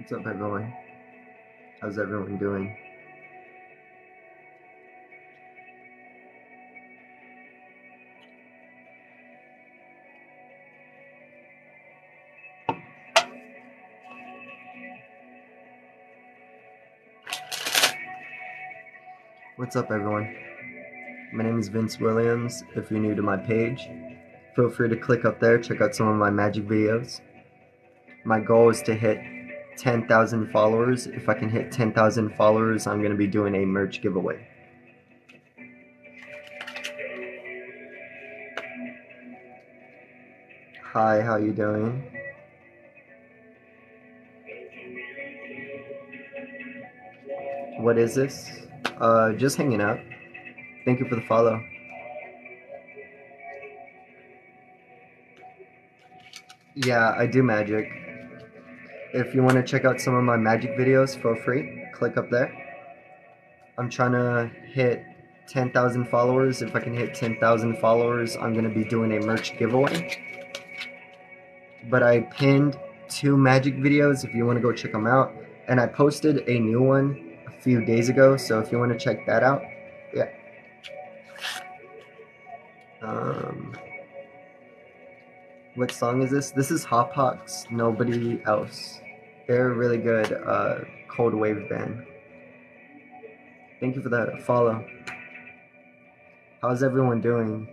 What's up, everyone? How's everyone doing? What's up, everyone? My name is Vince Williams. If you're new to my page, feel free to click up there, check out some of my magic videos. My goal is to hit 10,000 followers. If I can hit 10,000 followers, I'm going to be doing a merch giveaway. Hi, how you doing? What is this? Uh, just hanging out. Thank you for the follow. Yeah, I do magic. If you want to check out some of my magic videos, feel free. Click up there. I'm trying to hit 10,000 followers. If I can hit 10,000 followers, I'm going to be doing a merch giveaway. But I pinned two magic videos if you want to go check them out. And I posted a new one a few days ago, so if you want to check that out, yeah. Um, what song is this? This is Hop Hawks, Nobody Else. They're a really good uh, cold wave band. Thank you for that follow. How's everyone doing?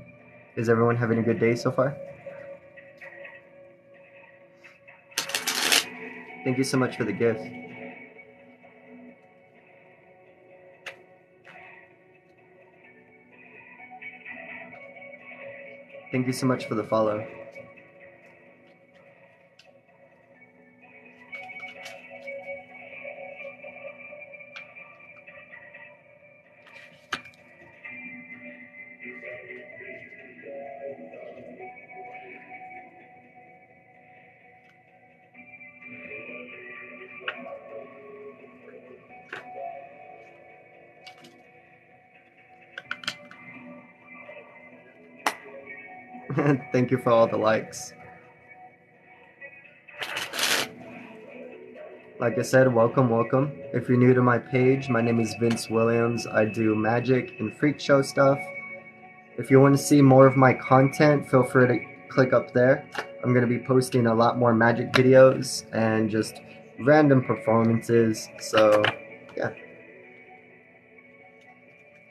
Is everyone having a good day so far? Thank you so much for the gift. Thank you so much for the follow. Thank you for all the likes. Like I said, welcome, welcome. If you're new to my page, my name is Vince Williams. I do magic and freak show stuff. If you want to see more of my content, feel free to click up there. I'm going to be posting a lot more magic videos and just random performances. So, yeah.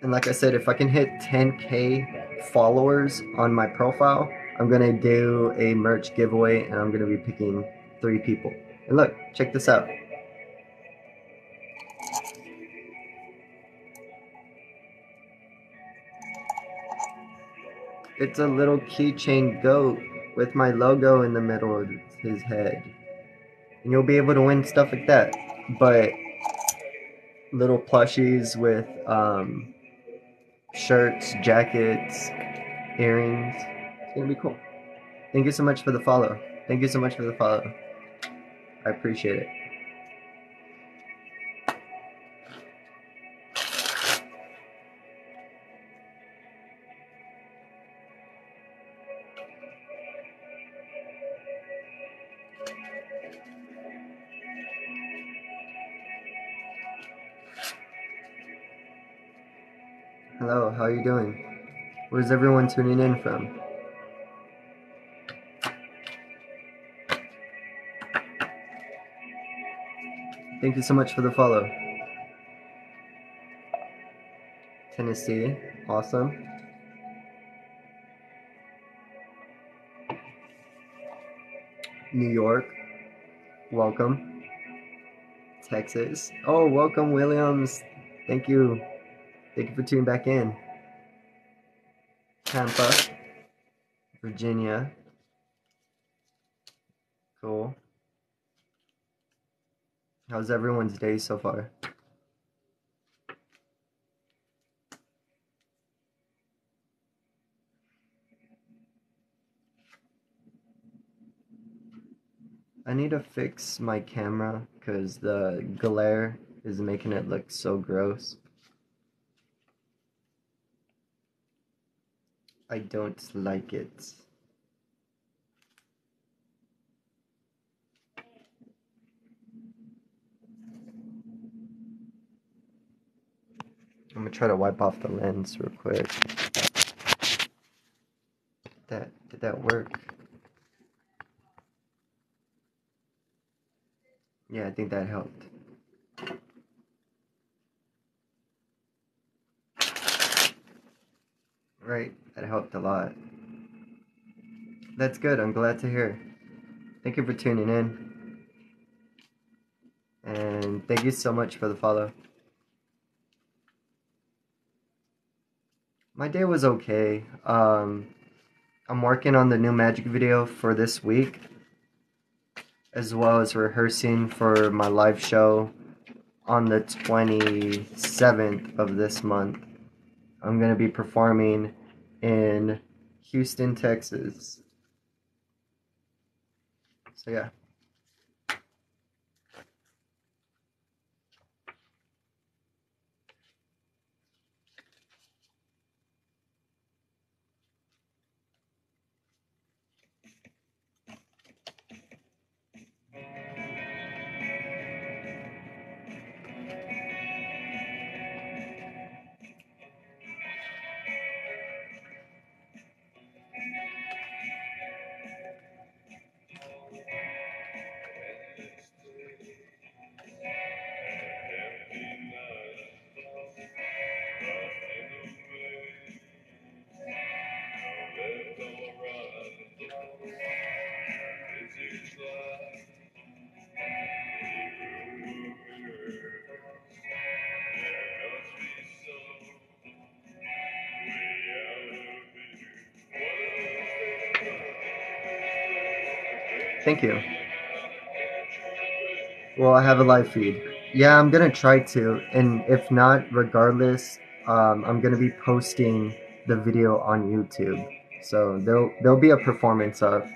And like I said, if I can hit 10k followers on my profile, I'm gonna do a merch giveaway and I'm gonna be picking three people. And look, check this out. It's a little keychain goat with my logo in the middle of his head. And you'll be able to win stuff like that. But little plushies with um, shirts, jackets, earrings. It's gonna be cool. Thank you so much for the follow. Thank you so much for the follow. I appreciate it. Doing? Where's everyone tuning in from? Thank you so much for the follow. Tennessee, awesome. New York, welcome. Texas, oh, welcome, Williams. Thank you. Thank you for tuning back in. Tampa, Virginia. Cool. How's everyone's day so far? I need to fix my camera because the glare is making it look so gross. I don't like it. I'm gonna try to wipe off the lens real quick. Did that did that work? Yeah, I think that helped. Right, that helped a lot. That's good, I'm glad to hear. Thank you for tuning in. And thank you so much for the follow. My day was okay. Um, I'm working on the new magic video for this week, as well as rehearsing for my live show on the 27th of this month. I'm going to be performing in Houston, Texas. So, yeah. Thank you. Well, I have a live feed. Yeah, I'm gonna try to, and if not, regardless, um, I'm gonna be posting the video on YouTube. So there'll there'll be a performance of.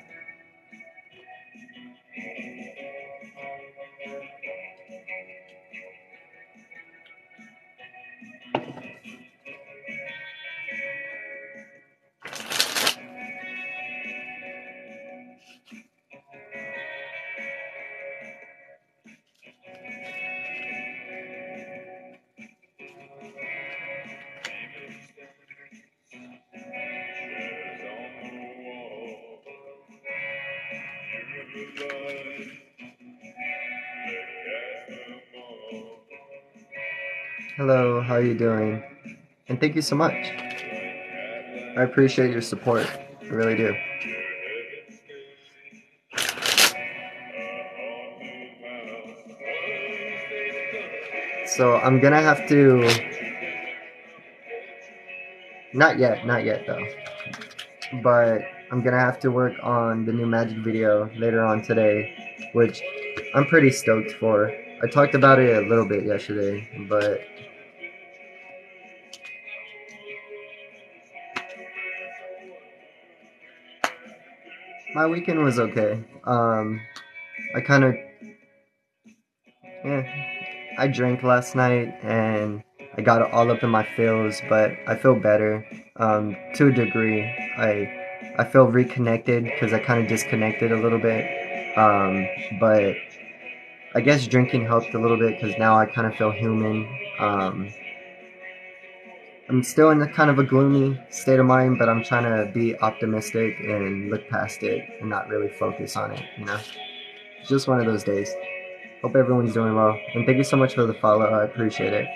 Thank you so much. I appreciate your support. I really do. So I'm gonna have to. Not yet, not yet though. But I'm gonna have to work on the new magic video later on today, which I'm pretty stoked for. I talked about it a little bit yesterday, but my weekend was okay. Um, I kind of, yeah, I drank last night and I got all up in my feels, but I feel better um, to a degree. I I feel reconnected because I kind of disconnected a little bit, um, but I guess drinking helped a little bit because now I kind of feel human. Um, I'm still in a kind of a gloomy state of mind, but I'm trying to be optimistic and look past it and not really focus on it, you know? It's just one of those days. Hope everyone's doing well. And thank you so much for the follow. I appreciate it.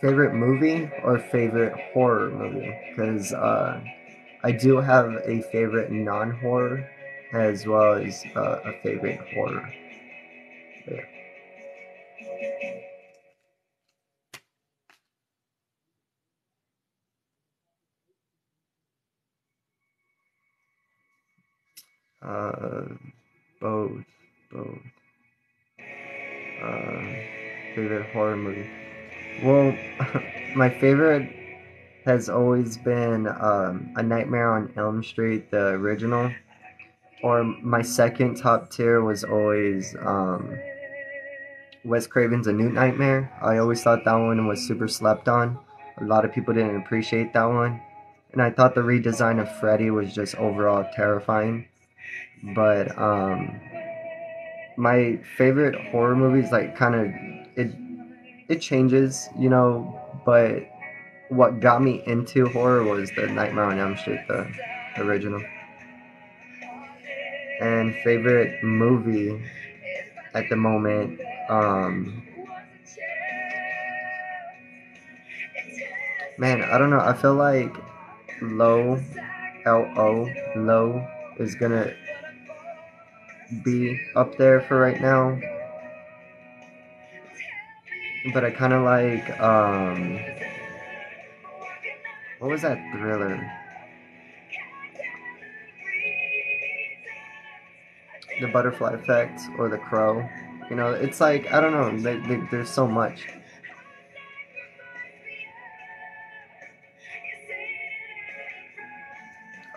Favorite movie or favorite horror movie? Because uh, I do have a favorite non horror as well as uh, a favorite horror. Uh, both, both. Uh, favorite horror movie. Well, my favorite has always been um, A Nightmare on Elm Street, the original. Or my second top tier was always um, Wes Craven's A New Nightmare. I always thought that one was super slept on. A lot of people didn't appreciate that one. And I thought the redesign of Freddy was just overall terrifying. But um, my favorite horror movies like kind of it it changes, you know, but what got me into horror was the Nightmare on Elm Street, the original. And favorite movie at the moment, um, man, I don't know. I feel like Low, L O, Low is gonna be up there for right now. But I kind of like, um, what was that thriller? The Butterfly Effect or The Crow. You know, it's like, I don't know, they, they, there's so much.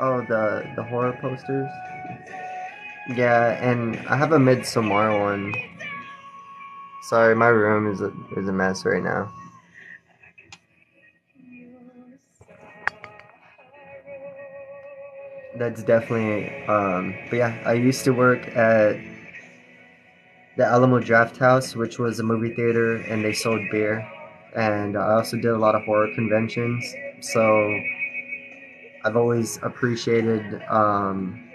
Oh, the the horror posters. Yeah, and I have a Midsommar one. Sorry, my room is a is a mess right now. That's definitely um but yeah, I used to work at the Alamo Drafthouse, which was a movie theater and they sold beer. And I also did a lot of horror conventions. So I've always appreciated um,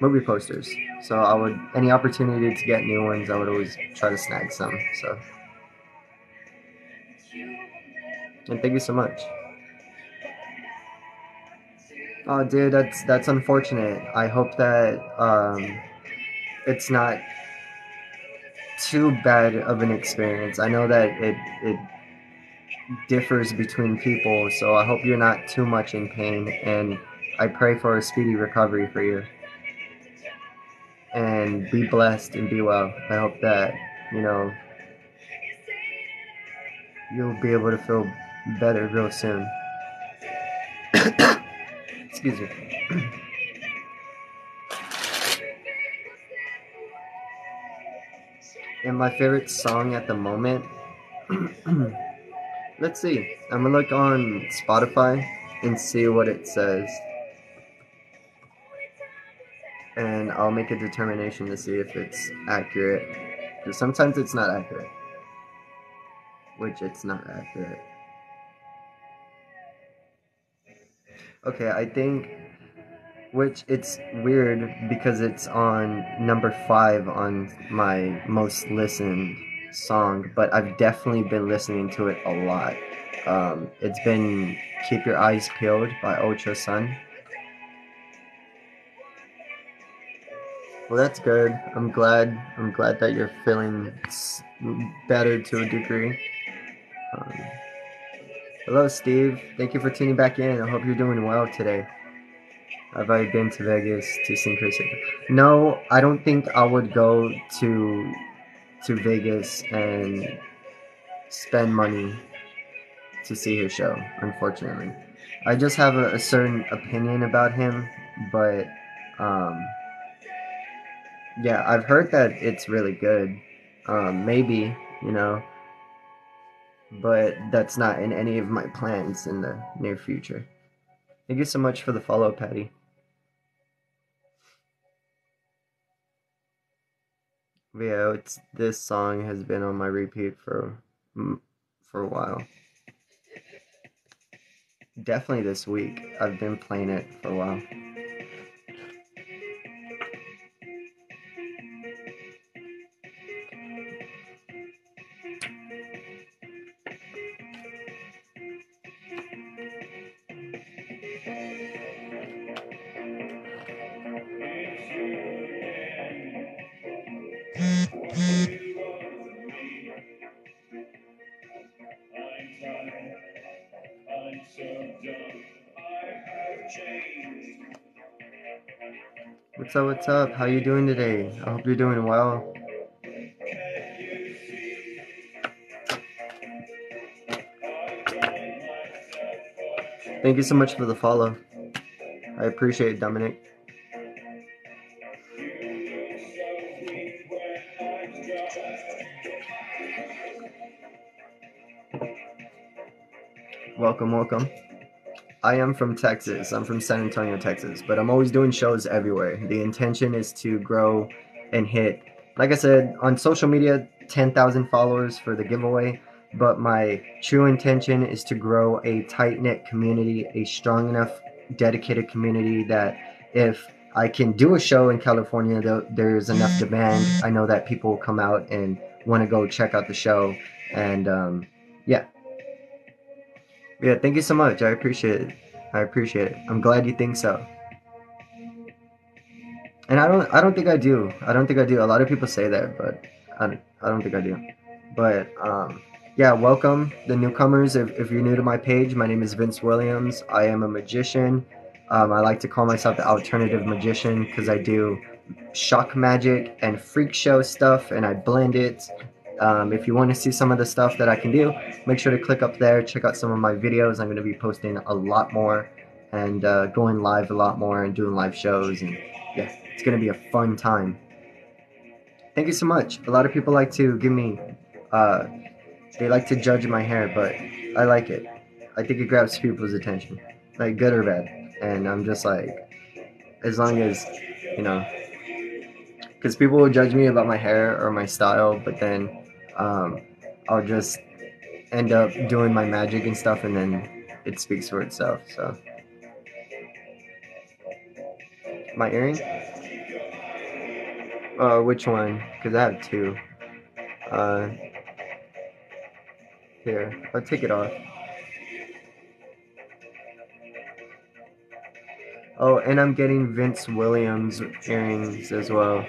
movie posters. So I would any opportunity to get new ones, I would always try to snag some. So and thank you so much. Oh, dude, that's that's unfortunate. I hope that um, it's not too bad of an experience. I know that it it differs between people, so I hope you're not too much in pain, and I pray for a speedy recovery for you. And be blessed and be well. I hope that, you know, you'll be able to feel better real soon. Excuse me. and my favorite song at the moment Let's see. I'm gonna look on Spotify and see what it says. And I'll make a determination to see if it's accurate. Because sometimes it's not accurate. Which it's not accurate. Okay, I think which it's weird because it's on number five on my most listened song, but I've definitely been listening to it a lot. Um, it's been "Keep Your Eyes Peeled" by Ocho Sun. Well, that's good. I'm glad. I'm glad that you're feeling better to a degree. Um, hello, Steve. Thank you for tuning back in. I hope you're doing well today. Have I been to Vegas to sing Criss? No, I don't think I would go to to Vegas and spend money to see his show, unfortunately. I just have a, a certain opinion about him, but um, yeah, I've heard that it's really good. Um, maybe, you know, but that's not in any of my plans in the near future. Thank you so much for the follow, Patty. yeah, it's this song has been on my repeat for for a while. Definitely this week. I've been playing it for a while. What's up, what's up? How you doing today? I hope you're doing well. Thank you so much for the follow. I appreciate it, Dominic. Welcome, welcome. I am from Texas. I'm from San Antonio, Texas, but I'm always doing shows everywhere. The intention is to grow and hit like I said, on social media, 10,000 followers for the giveaway. But my true intention is to grow a tight knit community, a strong enough, dedicated community that if I can do a show in California, there's enough demand. I know that people will come out and want to go check out the show. And um. Yeah, thank you so much. I appreciate it. I appreciate it. I'm glad you think so. And I don't I don't think I do. I don't think I do. A lot of people say that, but I don't, I don't think I do. But um, yeah, welcome the newcomers. If, if you're new to my page, my name is Vince Williams. I am a magician. Um, I like to call myself the alternative magician because I do shock magic and freak show stuff and I blend it. Um, if you want to see some of the stuff that I can do, make sure to click up there, check out some of my videos. I'm going to be posting a lot more and uh, going live a lot more and doing live shows and yeah, it's going to be a fun time. Thank you so much. A lot of people like to give me, uh, they like to judge my hair, but I like it. I think it grabs people's attention, like good or bad. And I'm just like, as long as, you know, because people will judge me about my hair or my style, but then um, I'll just end up doing my magic and stuff, and then it speaks for itself. So, my earring. Uh, which one? Because I have two. Uh, here, I'll take it off. Oh, and I'm getting Vince Williams earrings as well.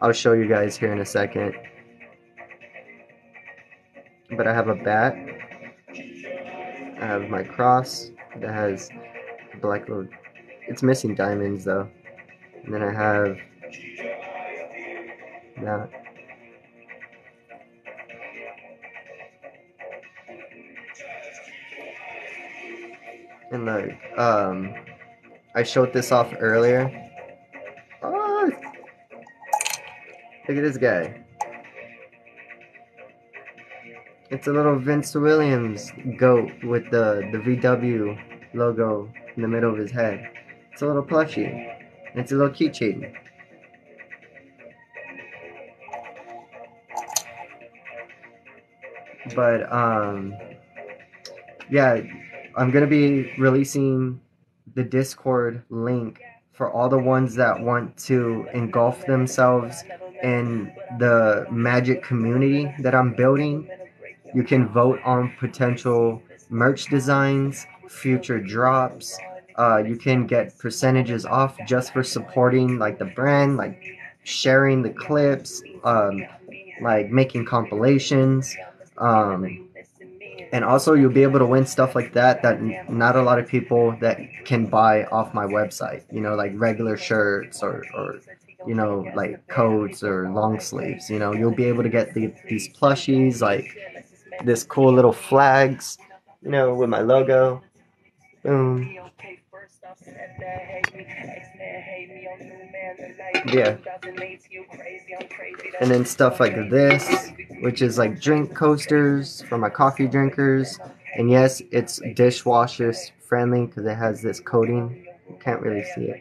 I'll show you guys here in a second. But I have a bat. I have my cross that has black little. It's missing diamonds though. And then I have that. And like, um, I showed this off earlier. Oh, look at this guy. It's a little Vince Williams goat with the, the VW logo in the middle of his head. It's a little plushie. It's a little keychain. But um, yeah, I'm gonna be releasing the Discord link for all the ones that want to engulf themselves in the magic community that I'm building. You can vote on potential merch designs, future drops. Uh, you can get percentages off just for supporting like the brand, like sharing the clips, um, like making compilations. Um, and also you'll be able to win stuff like that that not a lot of people that can buy off my website you know like regular shirts or, or you know like coats or long sleeves you know you'll be able to get the, these plushies like this cool little flags you know with my logo boom yeah and then stuff like this which is like drink coasters for my coffee drinkers. And yes, it's dishwasher friendly because it has this coating. You can't really see it.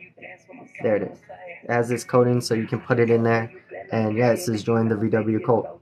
There it is. It has this coating so you can put it in there. And yeah, it says join the VW cult.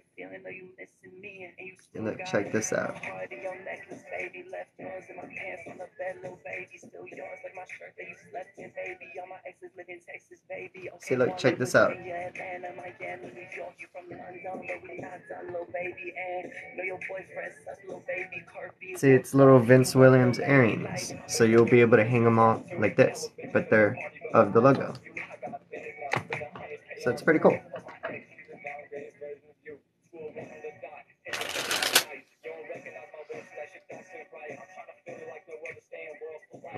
look, check this out. See, look, check this out. See, it's little Vince Williams earrings, so you'll be able to hang them on like this, but they're of the logo. So it's pretty cool.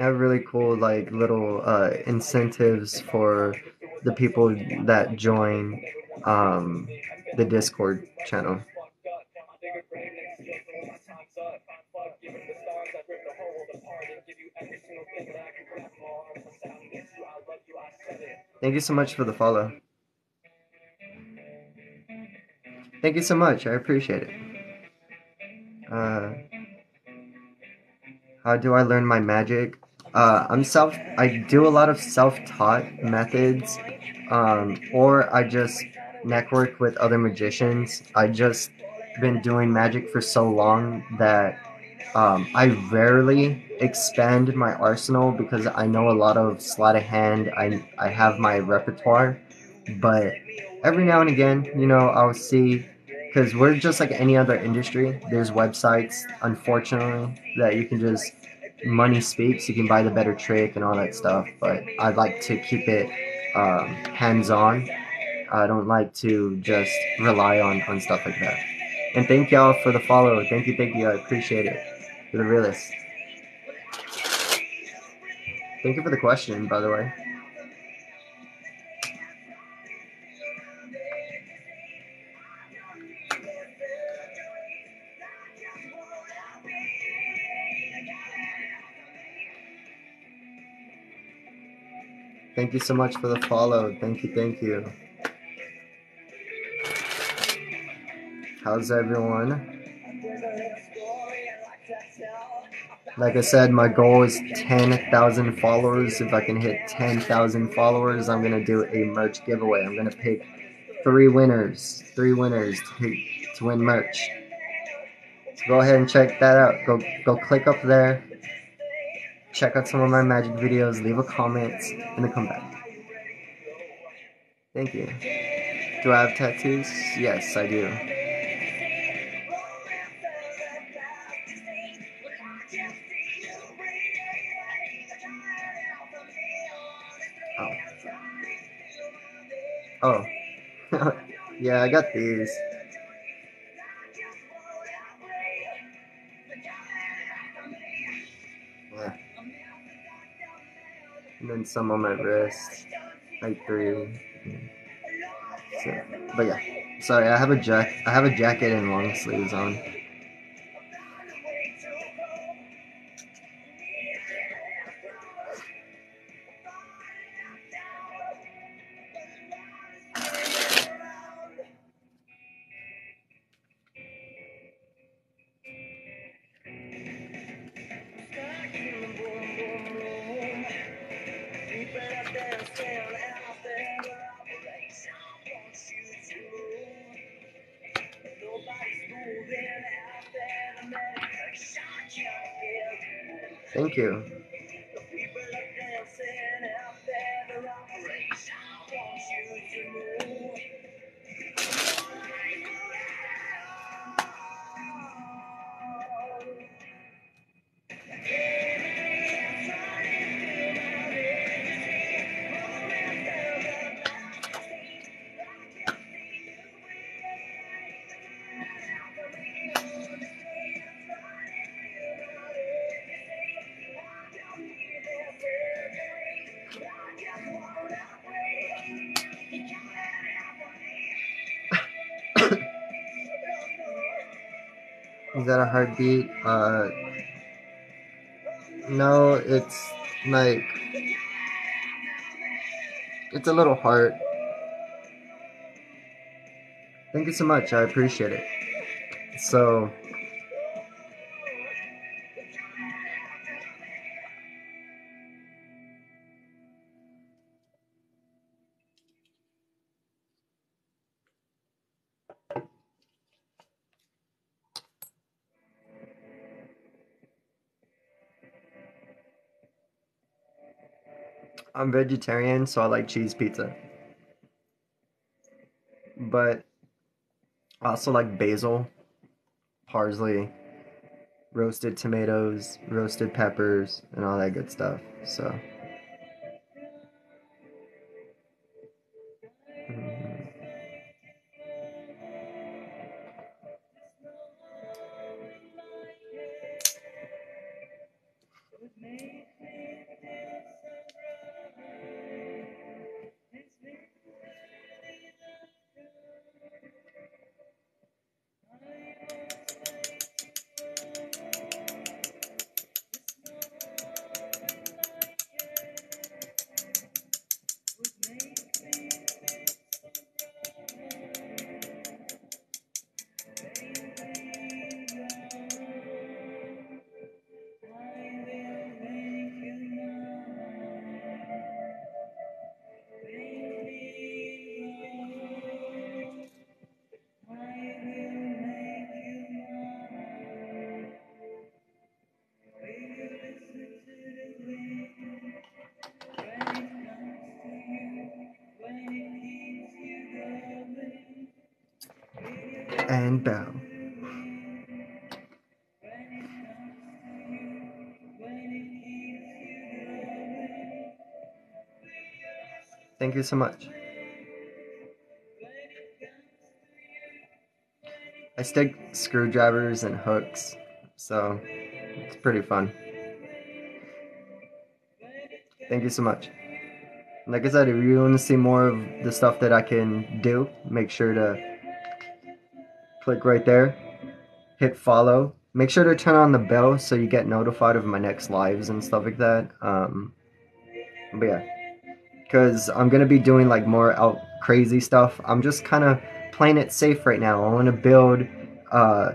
have really cool like little uh, incentives for the people that join um, the Discord channel. Thank you so much for the follow. Thank you so much. I appreciate it. Uh, how do I learn my magic? Uh, I'm self. I do a lot of self-taught methods, um, or I just network with other magicians. I just been doing magic for so long that um, I rarely expand my arsenal because I know a lot of sleight of hand. I I have my repertoire, but every now and again, you know, I'll see because we're just like any other industry. There's websites, unfortunately, that you can just money speaks. You can buy the better trick and all that stuff. But I'd like to keep it um, hands on. I don't like to just rely on on stuff like that. And thank y'all for the follow. Thank you, thank you. I appreciate it. For the realist. Thank you for the question, by the way. Thank you so much for the follow. Thank you, thank you. How's everyone? Like I said, my goal is 10,000 followers. If I can hit 10,000 followers, I'm going to do a merch giveaway. I'm going to pick three winners, three winners to, pick, to win merch. So go ahead and check that out. Go, go click up there. Check out some of my magic videos. Leave a comment and then come back. Thank you. Do I have tattoos? Yes, I do. Oh. Oh. yeah, I got these. And some on my wrist. Like three. So, but yeah. Sorry, I have a jack I have a jacket and long sleeves on. Heartbeat? Uh, no, it's like it's a little heart. Thank you so much. I appreciate it. So. Vegetarian, so I like cheese pizza. But I also like basil, parsley, roasted tomatoes, roasted peppers, and all that good stuff. So. Bow. Thank you so much. I stick screwdrivers and hooks, so it's pretty fun. Thank you so much. Like I said, if you want to see more of the stuff that I can do, make sure to click right there, hit follow. Make sure to turn on the bell so you get notified of my next lives and stuff like that. Um, but yeah, because I'm gonna be doing like more out crazy stuff. I'm just kind of playing it safe right now. I want to build, uh,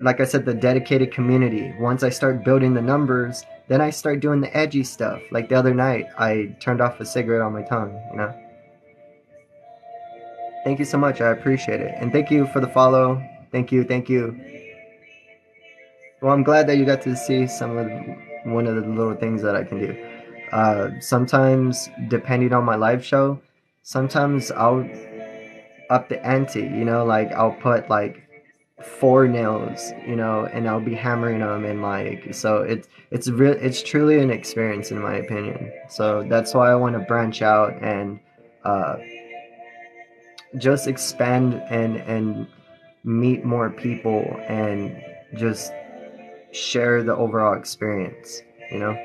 like I said, the dedicated community. Once I start building the numbers, then I start doing the edgy stuff. Like the other night, I turned off a cigarette on my tongue, you know? Thank you so much. I appreciate it. And thank you for the follow. Thank you. Thank you. Well, I'm glad that you got to see some of the, one of the little things that I can do. Uh, sometimes, depending on my live show, sometimes I'll up the ante, you know, like I'll put like four nails, you know, and I'll be hammering them and like so it's it's real it's truly an experience in my opinion. So that's why I want to branch out and uh just expand and and meet more people and just share the overall experience, you know?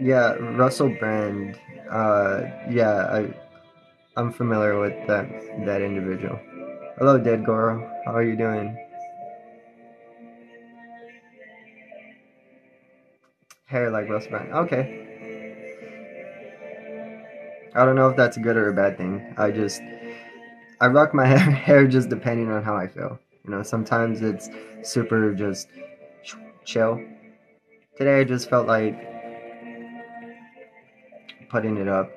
Yeah, Russell Brand. Uh, yeah, I, I'm familiar with that that individual. Hello, Dead Goro. How are you doing? Hair like Russell Brand. Okay. I don't know if that's a good or a bad thing. I just I rock my hair, hair just depending on how I feel. You know, sometimes it's super just chill. Today I just felt like putting it up.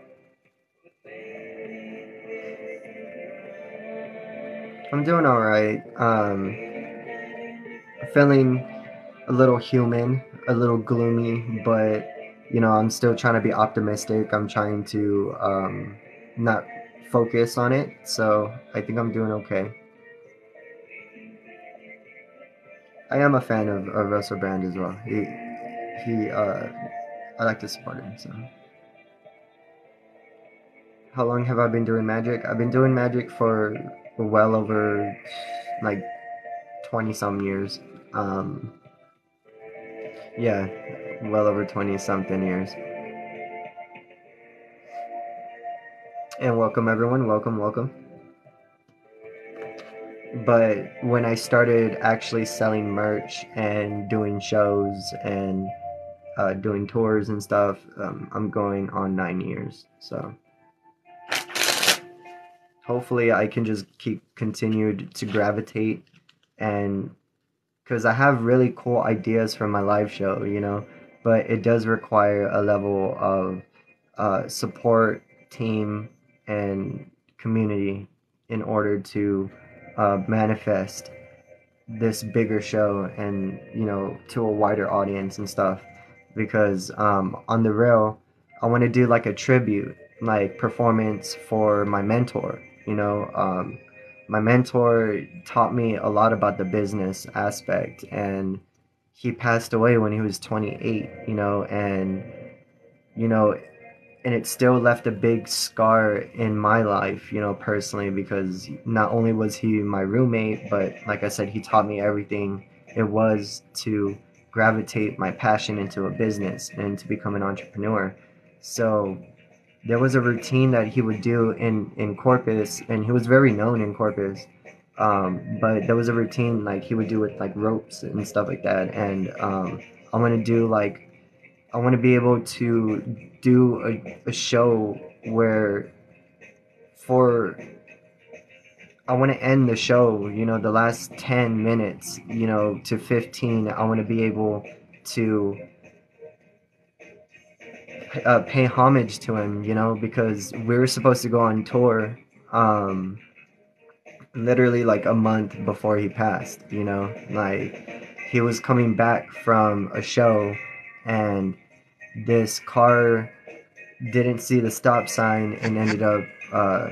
I'm doing alright. Um, feeling a little human, a little gloomy, but you know, I'm still trying to be optimistic. I'm trying to um, not focus on it, so I think I'm doing okay. I am a fan of, of Russell Brand as well. He, he, uh, I like to support him, so how long have I been doing magic? I've been doing magic for well over like 20 some years. Um, yeah, well over 20 something years. And welcome everyone, welcome, welcome. But when I started actually selling merch and doing shows and uh, doing tours and stuff, um, I'm going on nine years. So hopefully I can just keep continued to gravitate and because I have really cool ideas for my live show, you know, but it does require a level of uh, support, team, and community in order to uh, manifest this bigger show and you know to a wider audience and stuff. Because um, on the rail i want to do like a tribute like performance for my mentor you know, um, my mentor taught me a lot about the business aspect, and he passed away when he was 28. You know, and you know, and it still left a big scar in my life, you know, personally, because not only was he my roommate, but like I said, he taught me everything it was to gravitate my passion into a business and to become an entrepreneur. So there was a routine that he would do in in Corpus, and he was very known in Corpus. Um, but there was a routine like he would do with like ropes and stuff like that, and um, I want to do like I want to be able to do a, a show where for I want to end the show, you know, the last 10 minutes, you know, to 15, I want to be able to uh, pay homage to him, you know, because we were supposed to go on tour um, literally like a month before he passed, you know, like he was coming back from a show and this car didn't see the stop sign and ended up, uh,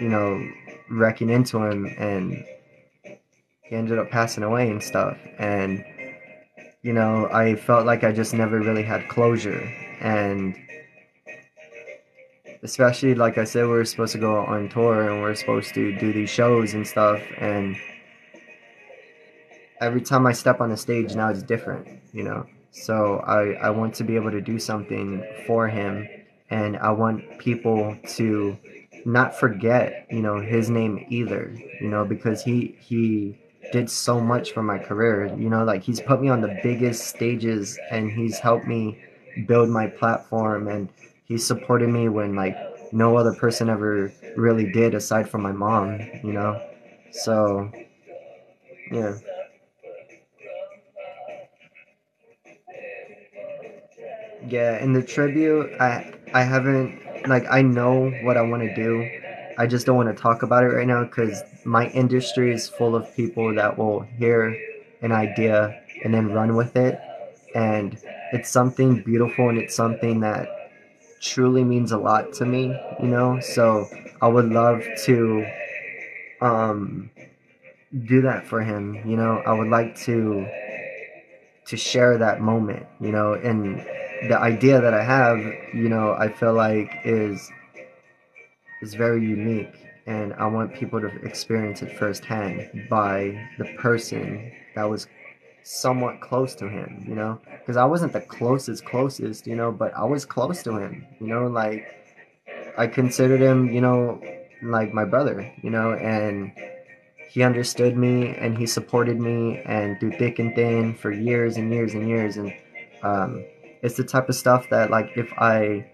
you know, wrecking into him and he ended up passing away and stuff. And, you know, I felt like I just never really had closure. And especially, like I said, we're supposed to go on tour and we are supposed to do these shows and stuff. And every time I step on the stage now it's different, you know. So I, I want to be able to do something for him and I want people to not forget, you know, his name either, you know, because he he did so much for my career. You know, like he's put me on the biggest stages and he's helped me build my platform and he supported me when like no other person ever really did aside from my mom, you know. So yeah. Yeah, in the tribute, I I haven't like I know what I want to do. I just don't want to talk about it right now because my industry is full of people that will hear an idea and then run with it, and it's something beautiful and it's something that truly means a lot to me. You know, so I would love to um do that for him. You know, I would like to to share that moment. You know, and the idea that I have, you know, I feel like is is very unique and I want people to experience it firsthand by the person that was somewhat close to him, you know, because I wasn't the closest closest, you know, but I was close to him, you know, like I considered him, you know, like my brother, you know, and he understood me and he supported me and through thick and thin for years and years and years and um it's the type of stuff that like if I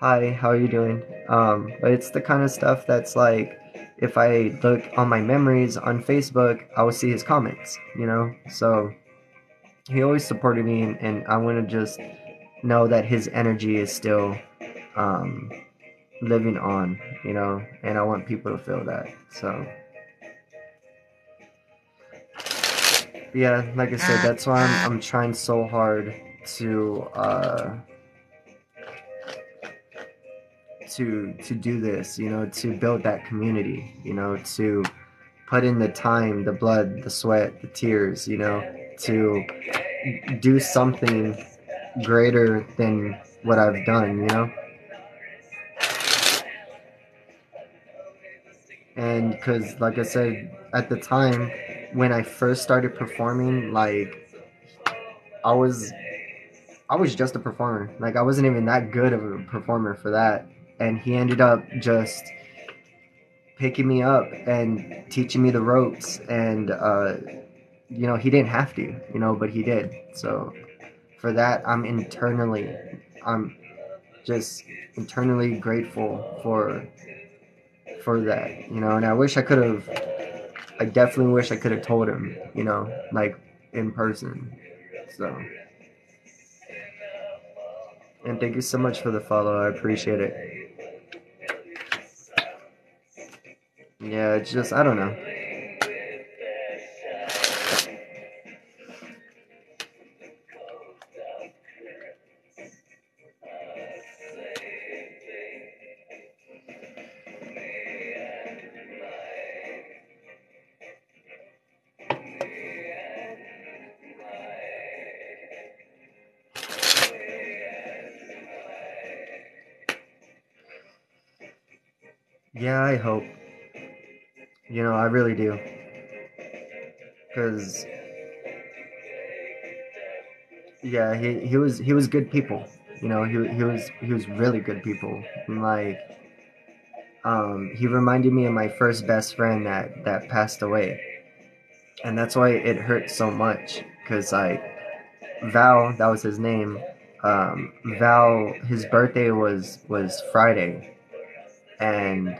hi, how are you doing? Um, but it's the kind of stuff that's like if I look on my memories on Facebook, I will see his comments, you know? So he always supported me and, and I want to just know that his energy is still um, living on, you know, and I want people to feel that. So yeah, like I said, that's why I'm, I'm trying so hard to uh, to to do this you know to build that community you know to put in the time the blood the sweat the tears you know to do something greater than what I've done you know and because like I said at the time when I first started performing like I was I was just a performer. Like I wasn't even that good of a performer for that. And he ended up just picking me up and teaching me the ropes and uh, you know, he didn't have to, you know, but he did. So for that I'm internally I'm just internally grateful for for that, you know, and I wish I could have I definitely wish I could have told him, you know, like in person. So and thank you so much for the follow. I appreciate it. Yeah, it's just, I don't know. Yeah, he, he was he was good people. You know, he he was he was really good people. Like um he reminded me of my first best friend that that passed away. And that's why it hurt so much cuz like Val, that was his name. Um Val his birthday was was Friday and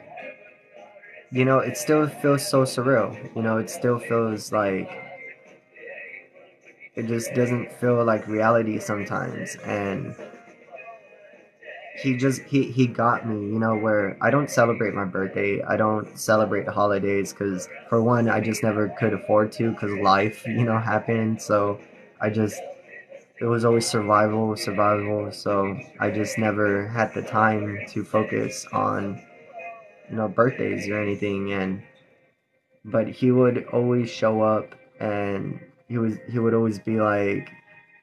you know it still feels so surreal you know it still feels like it just doesn't feel like reality sometimes and he just he he got me you know where i don't celebrate my birthday i don't celebrate the holidays because for one i just never could afford to because life you know happened so i just it was always survival, survival. So I just never had the time to focus on, you know, birthdays or anything. And but he would always show up, and he was he would always be like,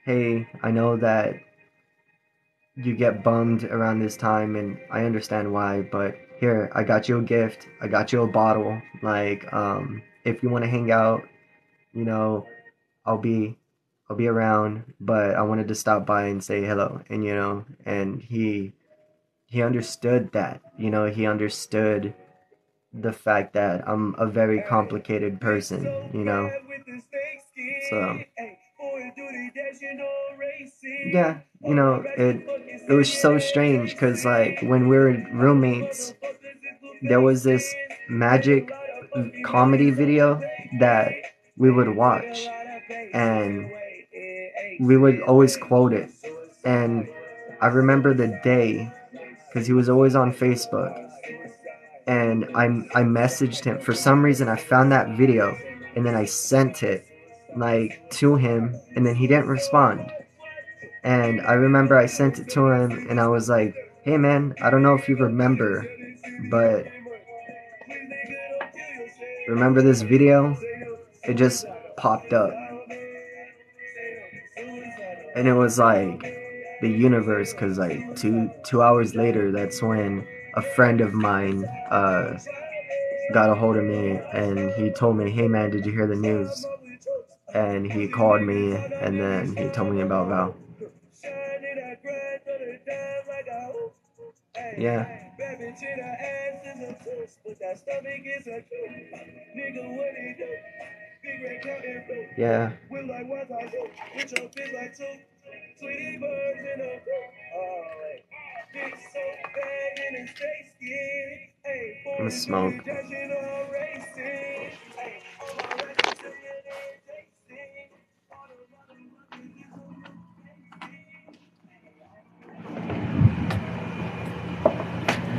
"Hey, I know that you get bummed around this time, and I understand why, but here, I got you a gift. I got you a bottle. Like, um, if you want to hang out, you know, I'll be I'll be around, but I wanted to stop by and say hello. And you know, and he he understood that. You know, he understood the fact that I'm a very complicated person, you know. So yeah, you know, it it was so strange cuz like when we were roommates, there was this magic comedy video that we would watch and we would always quote it. And I remember the day because he was always on Facebook. And I, I messaged him. For some reason, I found that video and then I sent it like to him and then he didn't respond. And I remember I sent it to him and I was like, hey man, I don't know if you remember, but remember this video? It just popped up and it was like the universe because like two two hours later that's when a friend of mine uh, got a hold of me and he told me hey man did you hear the news and he called me and then he told me about val. Yeah. Yeah. I'm gonna smoke.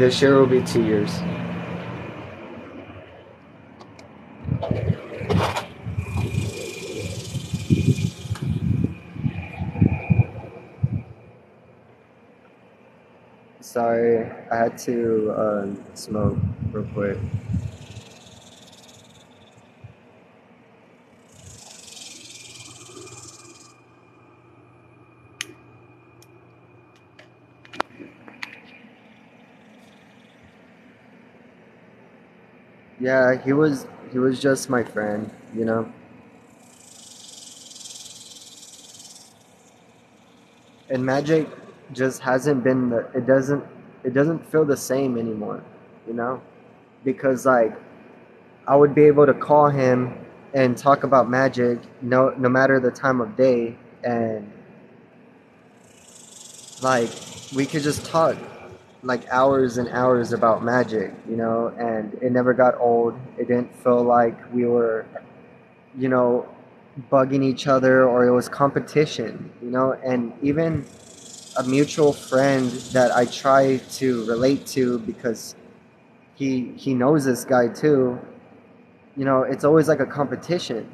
This year will be two years. Sorry, I had to um, smoke real quick. Yeah, he was he was just my friend, you know. And magic just hasn't been the it doesn't it doesn't feel the same anymore, you know? Because like I would be able to call him and talk about magic no no matter the time of day and like we could just talk like hours and hours about magic, you know, and it never got old. It didn't feel like we were, you know, bugging each other or it was competition, you know, and even a mutual friend that I try to relate to because he he knows this guy too. You know, it's always like a competition,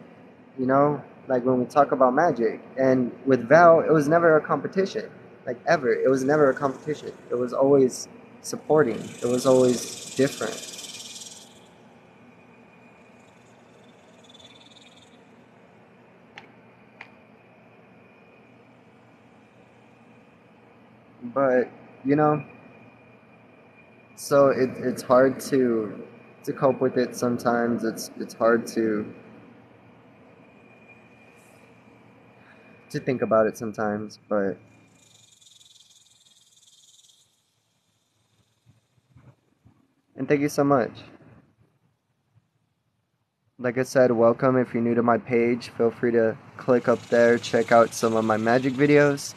you know, like when we talk about magic. And with Val, it was never a competition like ever. It was never a competition. It was always supporting. It was always different. But you know, so it, it's hard to to cope with it sometimes. It's it's hard to to think about it sometimes, but And thank you so much. Like I said, welcome if you're new to my page. Feel free to click up there, check out some of my magic videos.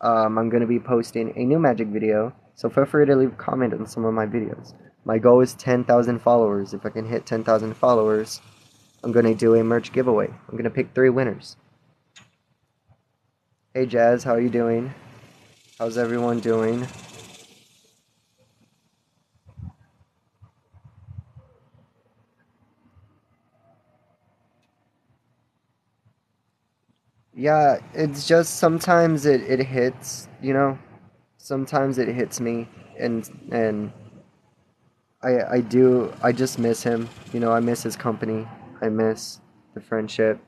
Um, I'm going to be posting a new magic video, so feel free to leave a comment on some of my videos. My goal is 10,000 followers. If I can hit 10,000 followers, I'm going to do a merch giveaway. I'm going to pick three winners. Hey Jazz, how are you doing? How's everyone doing? Yeah, it's just sometimes it, it hits, you know. Sometimes it hits me and and I I do I just miss him. You know, I miss his company. I miss the friendship.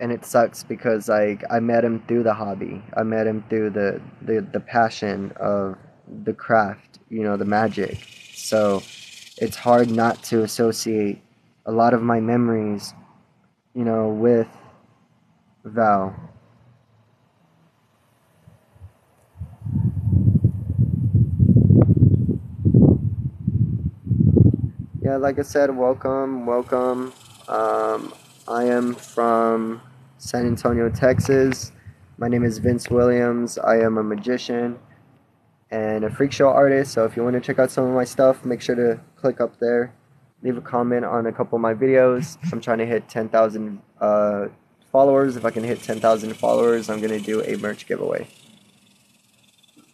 And it sucks because like I met him through the hobby. I met him through the the, the passion of the craft, you know, the magic. So it's hard not to associate a lot of my memories, you know, with Val. Yeah, like I said, welcome, welcome. Um, I am from San Antonio, Texas. My name is Vince Williams. I am a magician and a freak show artist. So if you want to check out some of my stuff, make sure to click up there. Leave a comment on a couple of my videos. I'm trying to hit 10,000 uh, followers. If I can hit 10,000 followers, I'm going to do a merch giveaway.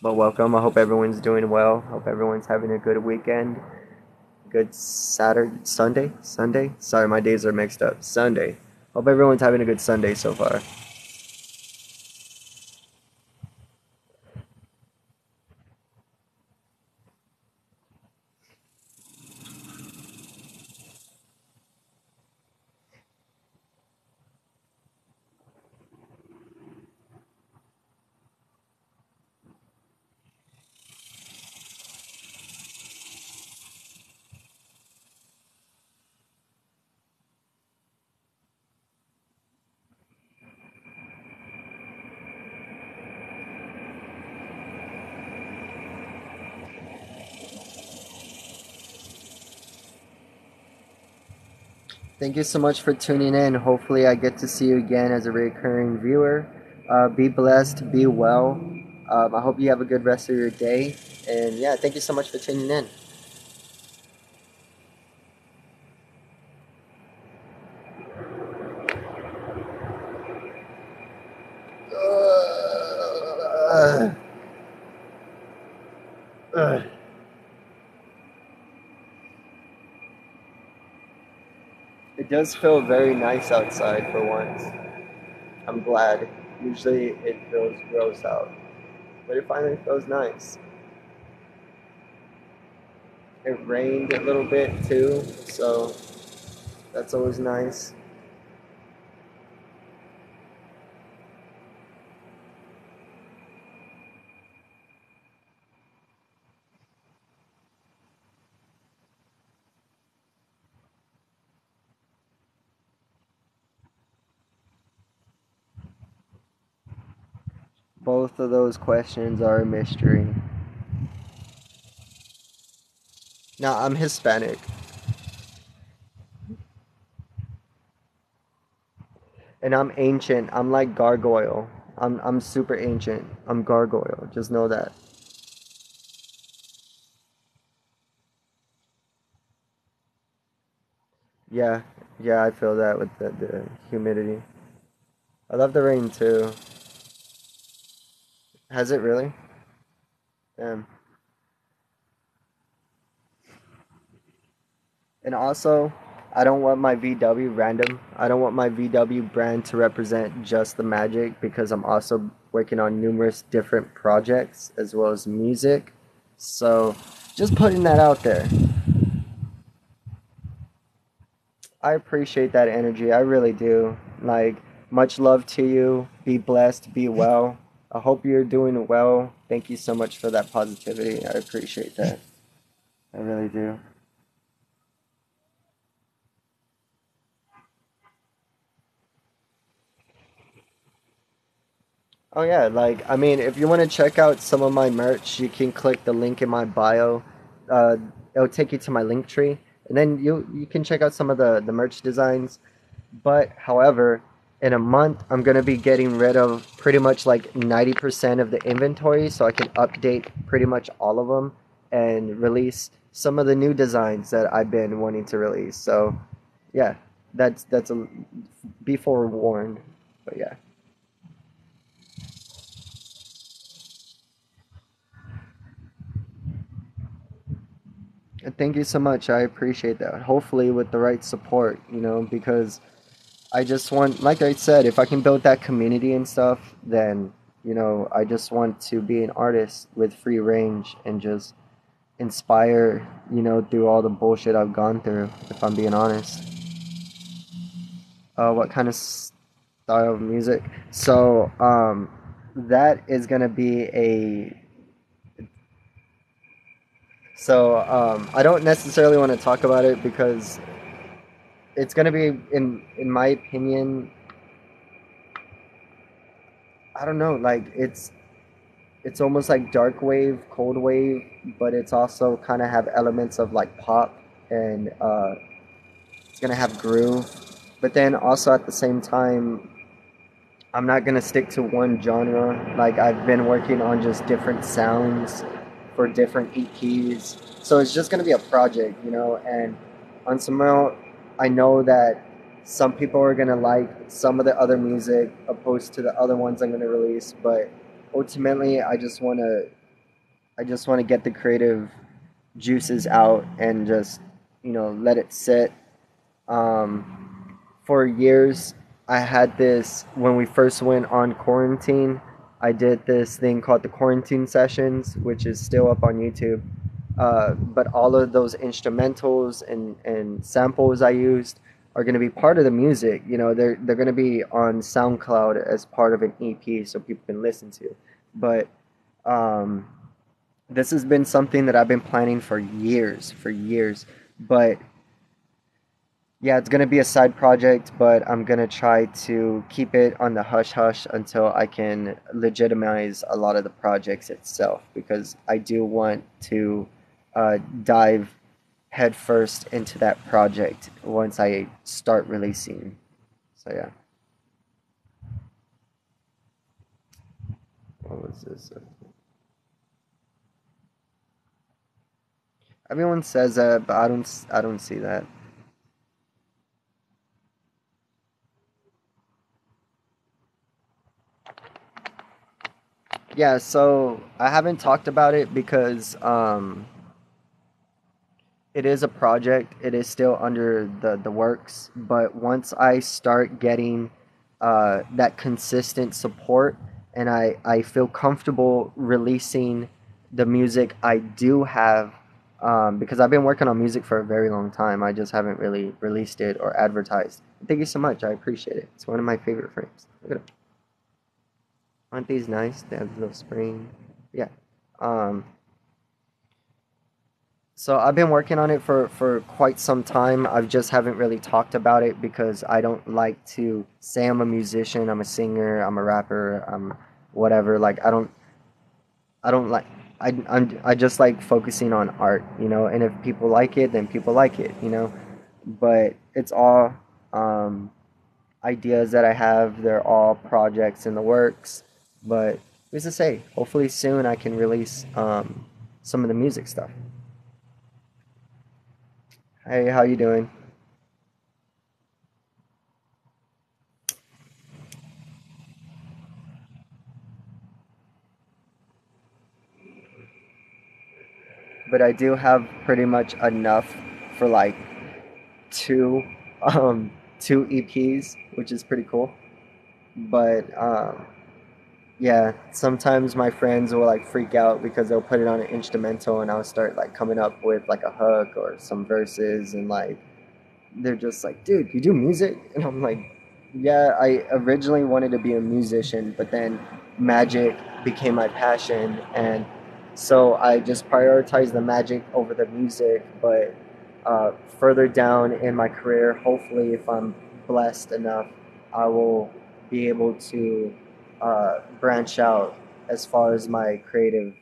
But welcome. I hope everyone's doing well. Hope everyone's having a good weekend good Saturday, Sunday, Sunday. Sorry, my days are mixed up. Sunday. Hope everyone's having a good Sunday so far. Thank you so much for tuning in. Hopefully, I get to see you again as a recurring viewer. Uh, be blessed, be well. Um, I hope you have a good rest of your day. And yeah, thank you so much for tuning in. Uh, uh. It does feel very nice outside for once. I'm glad. Usually it feels gross out. But it finally feels nice. It rained a little bit too, so that's always nice. Both of those questions are a mystery. Now, I'm Hispanic. And I'm ancient. I'm like gargoyle. I'm I'm super ancient. I'm gargoyle. Just know that. Yeah, yeah, I feel that with the, the humidity. I love the rain too. Has it really? Damn. And also, I don't want my VW random. I don't want my VW brand to represent just the magic because I'm also working on numerous different projects as well as music. So, just putting that out there. I appreciate that energy. I really do. Like, much love to you. Be blessed. Be well. I hope you're doing well. Thank you so much for that positivity. I appreciate that. I really do. Oh yeah, like I mean, if you want to check out some of my merch, you can click the link in my bio. Uh, it'll take you to my Linktree, and then you you can check out some of the the merch designs. But however, in a month, I'm going to be getting rid of pretty much like 90% of the inventory so I can update pretty much all of them and release some of the new designs that I've been wanting to release. So, yeah, that's that's a be forewarned. But yeah. Thank you so much. I appreciate that. Hopefully with the right support, you know, because I just want, like I said, if I can build that community and stuff, then you know, I just want to be an artist with free range and just inspire, you know, through all the bullshit I've gone through, if I'm being honest. Uh, what kind of style of music? So, um, that is gonna be a. So, um, I don't necessarily want to talk about it because it's gonna be, in in my opinion, I don't know, like it's it's almost like dark wave, cold wave, but it's also kind of have elements of like pop and uh, it's gonna have groove. But then also at the same time, I'm not gonna stick to one genre. Like I've been working on just different sounds for different EPs, so it's just gonna be a project, you know. And on Samuel, I know that some people are gonna like some of the other music opposed to the other ones I'm gonna release, but ultimately I just wanna I just wanna get the creative juices out and just you know let it sit. Um, for years, I had this when we first went on quarantine. I did this thing called the quarantine sessions, which is still up on YouTube. Uh, but all of those instrumentals and, and samples I used are going to be part of the music. You know, they're they're going to be on SoundCloud as part of an EP, so people can listen to. But um, this has been something that I've been planning for years, for years. But yeah, it's going to be a side project, but I'm going to try to keep it on the hush hush until I can legitimize a lot of the projects itself because I do want to uh, dive headfirst into that project once I start releasing. So yeah. What was this? Everyone says that, but I don't. I don't see that. Yeah, so I haven't talked about it because um, it is a project. It is still under the the works. But once I start getting uh, that consistent support, and I I feel comfortable releasing the music I do have, um, because I've been working on music for a very long time. I just haven't really released it or advertised. Thank you so much. I appreciate it. It's one of my favorite frames. Look at them. Aren't these nice? They have the spring. Yeah. Um, so I've been working on it for, for quite some time. I just haven't really talked about it because I don't like to say I'm a musician, I'm a singer, I'm a rapper, I'm whatever. Like I don't, I don't like. I I'm, I just like focusing on art, you know. And if people like it, then people like it, you know. But it's all um, ideas that I have. They're all projects in the works. But who's to say? Hopefully soon I can release um, some of the music stuff. Hey, how you doing? But I do have pretty much enough for like two um two EPs, which is pretty cool. But um yeah, sometimes my friends will like freak out because they'll put it on an instrumental and I'll start like coming up with like a hook or some verses and like they're just like, dude, you do music? And I'm like, yeah, I originally wanted to be a musician, but then magic became my passion and so I just prioritized the magic over the music, but uh, further down in my career, hopefully if I'm blessed enough, I will be able to uh, branch out as far as my creative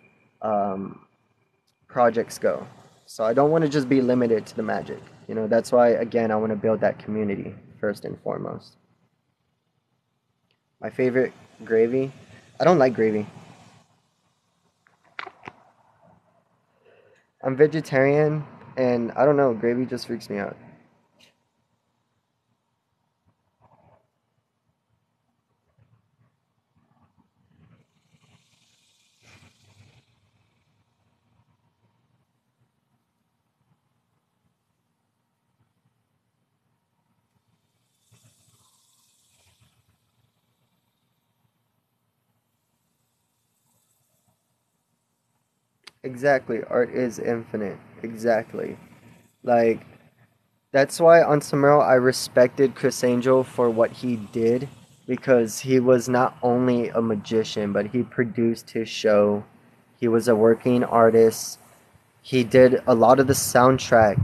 um, projects go. So I don't want to just be limited to the magic. You know, that's why again I want to build that community first and foremost. My favorite gravy? I don't like gravy. I'm vegetarian and I don't know, gravy just freaks me out. Exactly. Art is infinite. Exactly. Like that's why on Samuro I respected Criss Angel for what he did because he was not only a magician but he produced his show. He was a working artist. He did a lot of the soundtrack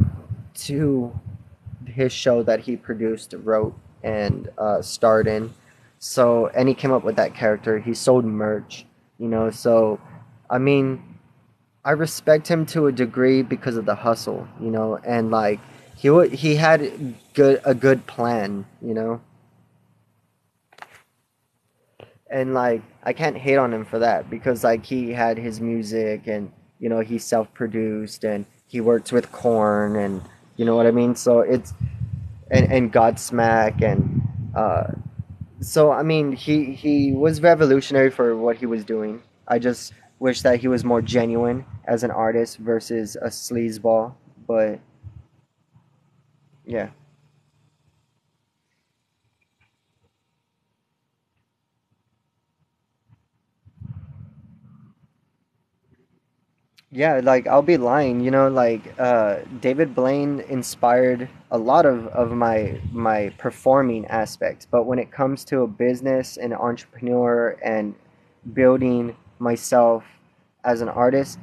to his show that he produced, wrote, and uh, starred in. So, and he came up with that character. He sold merch, you know. So, I mean, I respect him to a degree because of the hustle, you know, and like he w- he had good a good plan, you know. And like I can't hate on him for that because like he had his music and you know he self-produced and he worked with Korn and you know what I mean. So it's and and Godsmack and uh, so I mean he he was revolutionary for what he was doing. I just wish that he was more genuine as an artist versus a sleazeball, but yeah. Yeah, like I'll be lying, you know, like uh David Blaine inspired a lot of of my my performing aspects, but when it comes to a business and entrepreneur and building myself as an artist,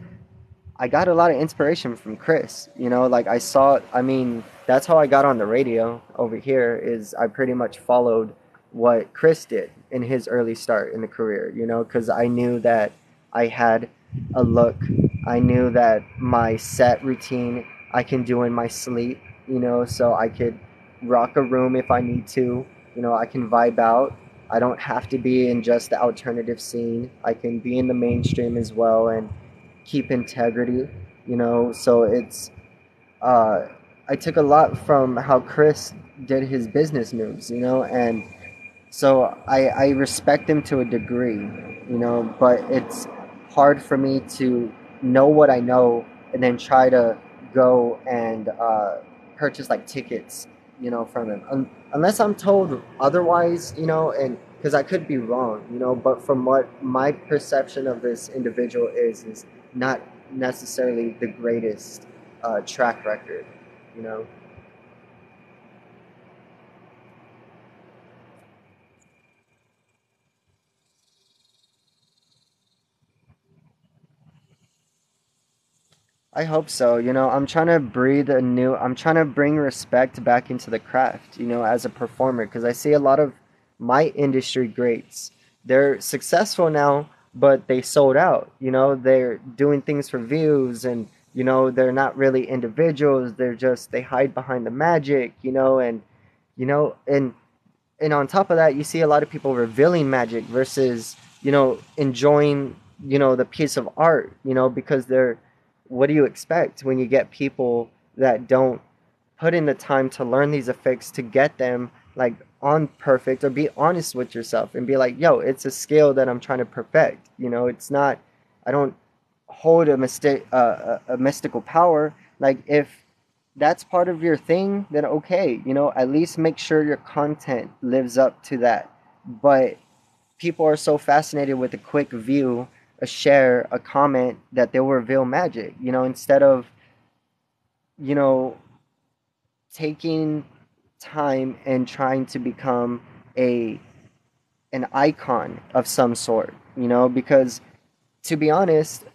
I got a lot of inspiration from Criss. You know, like I saw I mean, that's how I got on the radio over here is I pretty much followed what Criss did in his early start in the career, you know, cuz I knew that I had a look I knew that my set routine I can do in my sleep, you know, so I could rock a room if I need to. You know, I can vibe out. I don't have to be in just the alternative scene. I can be in the mainstream as well and keep integrity, you know. So it's uh I took a lot from how Criss did his business moves, you know, and so I, I respect him to a degree, you know, but it's hard for me to know what I know and then try to go and uh, purchase like tickets, you know, from him. Um, unless I'm told otherwise, you know, and because I could be wrong, you know, but from what my perception of this individual is, is not necessarily the greatest uh, track record, you know. I hope so. You know, I'm trying to breathe a new, I'm trying to bring respect back into the craft, you know, as a performer, because I see a lot of my industry greats. They're successful now, but they sold out. You know, they're doing things for views and, you know, they're not really individuals. They're just, they hide behind the magic, you know, and, you know, and, and on top of that, you see a lot of people revealing magic versus, you know, enjoying, you know, the piece of art, you know, because they're, what do you expect when you get people that don't put in the time to learn these effects to get them like on perfect or be honest with yourself and be like yo it's a skill that i'm trying to perfect you know? It's not i don't hold a mistake uh, a, a mystical power. Like if that's part of your thing then okay you know? At least make sure your content lives up to that. But people are so fascinated with a quick view a share, a comment that they will reveal magic. You know, instead of, you know, taking time and trying to become a an icon of some sort, you know, because to be honest,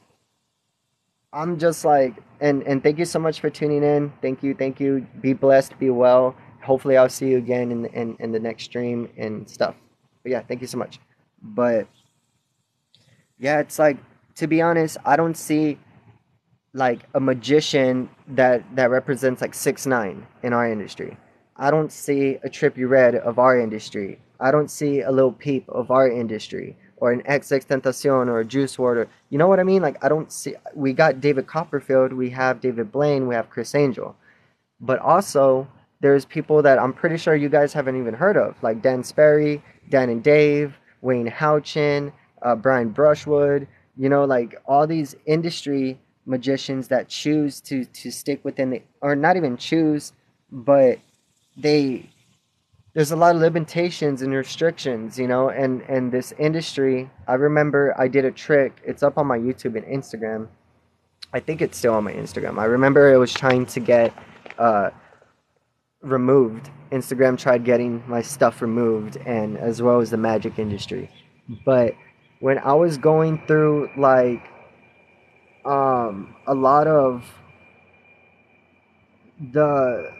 I'm just like and and thank you so much for tuning in. Thank you, thank you. Be blessed, be well. Hopefully I'll see you again in in, in the next stream and stuff. But yeah, thank you so much. But yeah, it's like to be honest, I don't see like a magician that that represents like 6ix9ine in our industry. I don't see a Trippie Redd of our industry. I don't see a Lil Peep of our industry or an XXXTentacion or a Juice WRLD or you know what I mean? Like I don't see we got David Copperfield, we have David Blaine, we have Criss Angel. But also there's people that I'm pretty sure you guys haven't even heard of, like Dan Sperry, Dan and Dave, Wayne Houchin, uh, Brian Brushwood, you know, like all these industry magicians that choose to to stick within the or not even choose, but they there's a lot of limitations and restrictions, you know, and and this industry. I remember I did a trick. It's up on my YouTube and Instagram. I think it's still on my Instagram. I remember it was trying to get uh, removed. Instagram tried getting my stuff removed, and as well as the magic industry. But when I was going through like um, a lot of the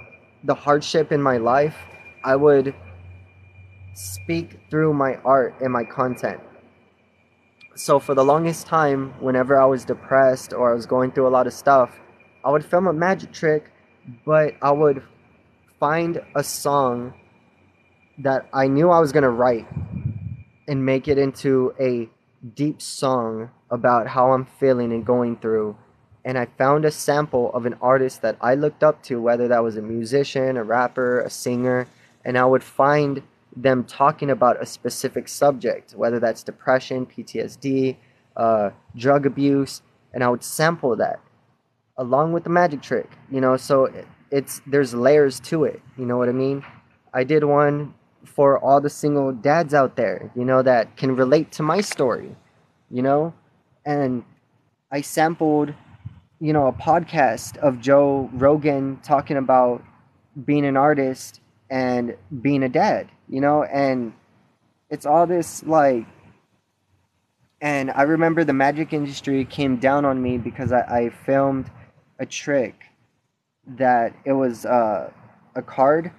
the hardship in my life, I would speak through my art and my content. So for the longest time, whenever I was depressed or I was going through a lot of stuff, I would film a magic trick, but I would find a song that I knew I was going to write and make it into a deep song about how I'm feeling and going through. And I found a sample of an artist that I looked up to, whether that was a musician, a rapper, a singer, and I would find them talking about a specific subject, whether that's depression, PTSD, uh, drug abuse, and I would sample that along with the magic trick, you know. So it's there's layers to it, you know what I mean? I did one for all the single dads out there, you know, that can relate to my story, you know, and I sampled, you know, a podcast of Joe Rogan talking about being an artist and being a dad, you know, and it's all this like and I remember the magic industry came down on me because I, I filmed a trick that it was uh, a card,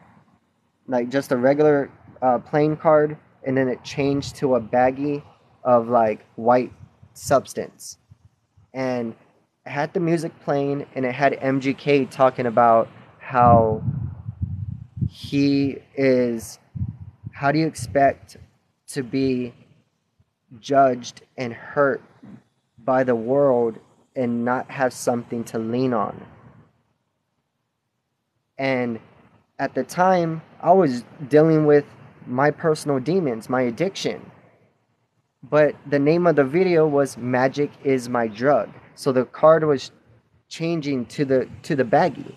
like just a regular uh, playing card, and then it changed to a baggie of like white substance. And had the music playing, and it had MGK talking about how he is how do you expect to be judged and hurt by the world and not have something to lean on? And at the time, I was dealing with my personal demons, my addiction. But the name of the video was Magic is my drug. So the card was changing to the to the baggie.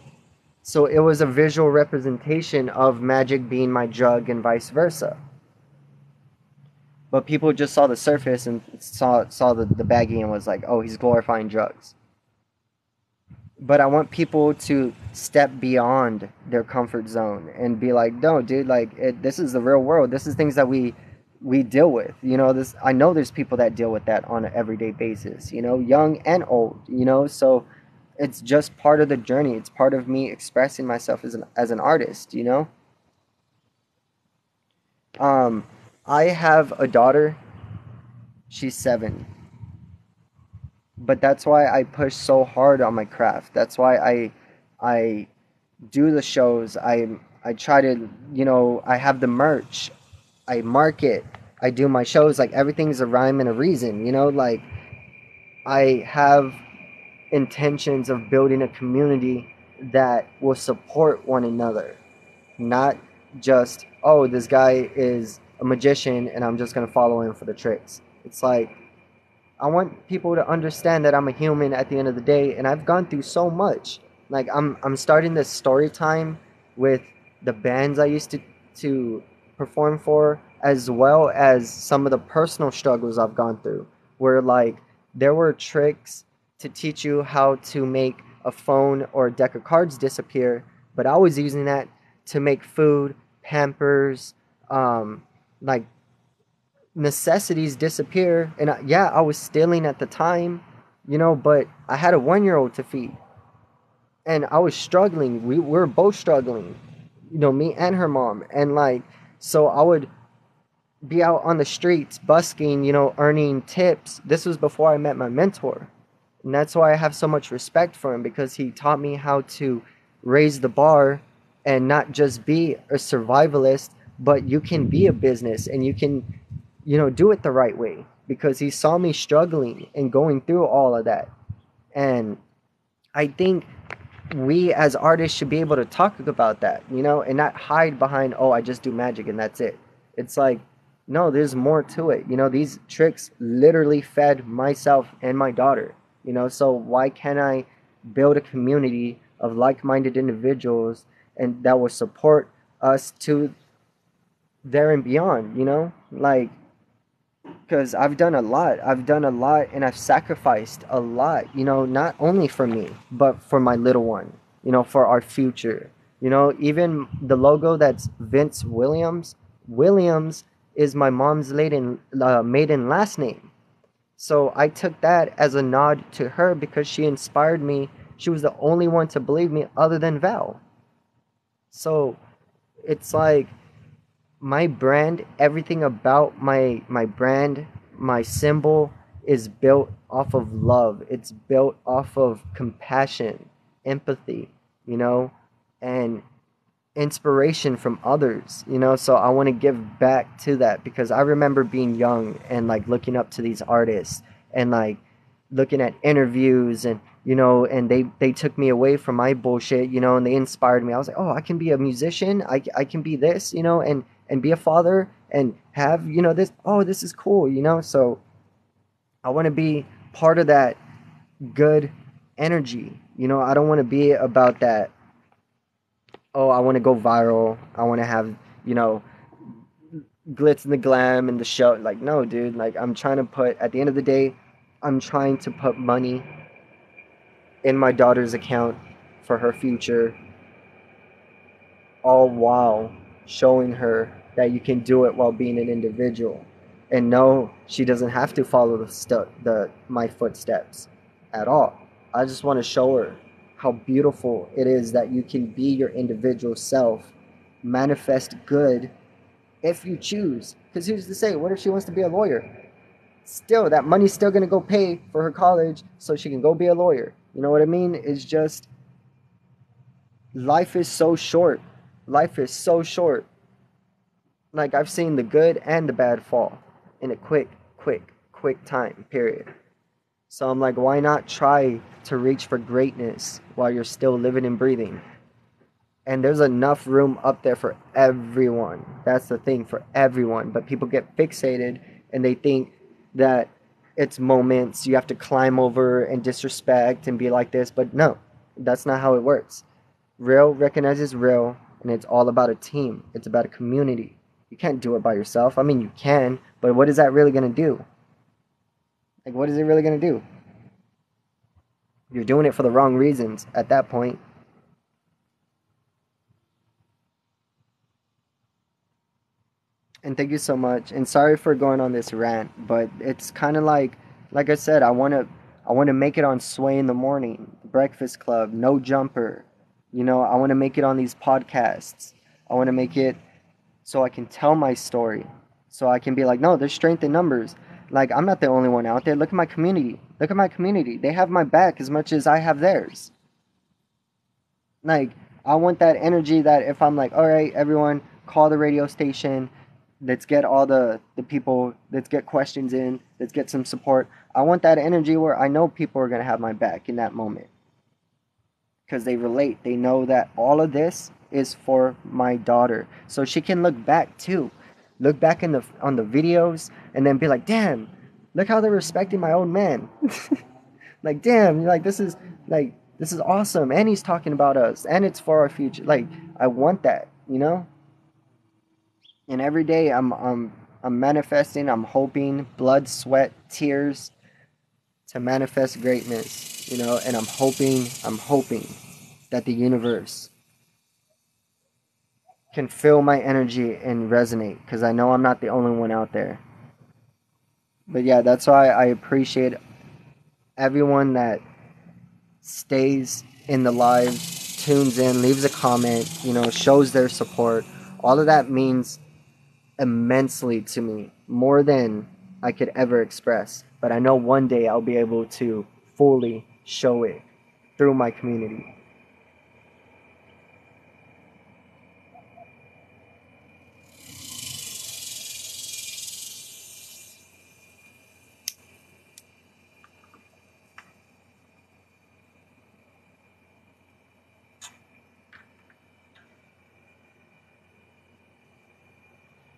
So it was a visual representation of magic being my drug and vice versa. But people just saw the surface and saw saw the, the baggie and was like, oh, he's glorifying drugs. But I want people to step beyond their comfort zone and be like, no, dude, like it, this is the real world. This is things that we we deal with. You know, this I know there's people that deal with that on an everyday basis. You know, young and old. You know, so it's just part of the journey. It's part of me expressing myself as an as an artist, you know? Um I have a daughter. She's 7. But that's why I push so hard on my craft. That's why I I do the shows. I I try to, you know, I have the merch. I market. I do my shows like everything's a rhyme and a reason, you know, like I have intentions of building a community that will support one another, not just, oh, this guy is a magician and I'm just going to follow him for the tricks. It's like, I want people to understand that I'm a human at the end of the day and I've gone through so much. Like I'm I'm starting this story time with the bands I used to to perform for as well as some of the personal struggles I've gone through where like there were tricks to teach you how to make a phone or a deck of cards disappear, but I was using that to make food, pampers, um, like necessities disappear. And I, yeah, I was stealing at the time, you know, but I had a one year old to feed. And I was struggling. We were both struggling, you know, me and her mom. And like, so I would be out on the streets busking, you know, earning tips. This was before I met my mentor. And that's why I have so much respect for him because he taught me how to raise the bar and not just be a survivalist, but you can be a business and you can, you know, do it the right way because he saw me struggling and going through all of that. And I think we as artists should be able to talk about that, you know, and not hide behind, oh, I just do magic and that's it. It's like, no, there's more to it. You know, these tricks literally fed myself and my daughter you know so why can't i build a community of like-minded individuals and that will support us to there and beyond you know like because I've done a lot. I've done a lot and I've sacrificed a lot, you know, not only for me, but for my little one, you know, for our future. You know, even the logo that's Vince Williams, Williams is my mom's maiden, uh, maiden last name. So I took that as a nod to her because she inspired me. She was the only one to believe me other than Val. So it's like my brand, everything about my my brand, my symbol is built off of love. It's built off of compassion, empathy, you know, and inspiration from others, you know. So I want to give back to that because I remember being young and like looking up to these artists and like looking at interviews and you know and they they took me away from my bullshit you know and they inspired me i was like oh i can be a musician i, I can be this you know and and be a father and have you know this oh this is cool you know? So i want to be part of that good energy you know? I don't want to be about that oh i want to go viral i want to have you know glitz and the glam and the show like no dude like i'm trying to put at the end of the day i'm trying to put money in my daughter's account for her future all while showing her that you can do it while being an individual. And no she doesn't have to follow the stu- the my footsteps at all. I just want to show her how beautiful it is that you can be your individual self manifest good if you choose. Because who's to say what if she wants to be a lawyer? Still that money's still going to go pay for her college so she can go be a lawyer. You know what i mean? It's just life is so short life is so short like I've seen the good and the bad fall in a quick, quick, quick time period. So I'm like, why not try to reach for greatness while you're still living and breathing? And there's enough room up there for everyone. That's the thing for everyone. But people get fixated and they think that it's moments you have to climb over and disrespect and be like this. But no, that's not how it works. Real recognizes real, and it's all about a team, it's about a community. You can't do it by yourself. I mean, you can, but what is that really going to do? Like, what is it really going to do? You're doing it for the wrong reasons at that point. And thank you so much. And sorry for going on this rant, but it's kind of like, like I said, I want to, I want to make it on Sway in the morning, Breakfast Club, No Jumper. You know, I want to make it on these podcasts. I want to make it so I can tell my story. So I can be like, no, there's strength in numbers. Like, I'm not the only one out there. Look at my community. Look at my community. They have my back as much as I have theirs. Like, I want that energy that if I'm like, all right, everyone, call the radio station. Let's get all the, the people, let's get questions in, let's get some support. I want that energy where I know people are going to have my back in that moment. Because they relate. They know that all of this is for my daughter. So she can look back too. Look back in the on the videos and then be like damn look how they're respecting my old man. Like damn like this is like this is awesome. And he's talking about us. And it's for our future. Like i want that you know? And every day i'm i'm i'm manifesting i'm hoping blood sweat tears to manifest greatness you know and i'm hoping i'm hoping that the universe can feel my energy and resonate because I know I'm not the only one out there. But yeah, that's why I appreciate everyone that stays in the live, tunes in, leaves a comment, you know, shows their support. All of that means immensely to me, more than I could ever express. But I know one day I'll be able to fully show it through my community.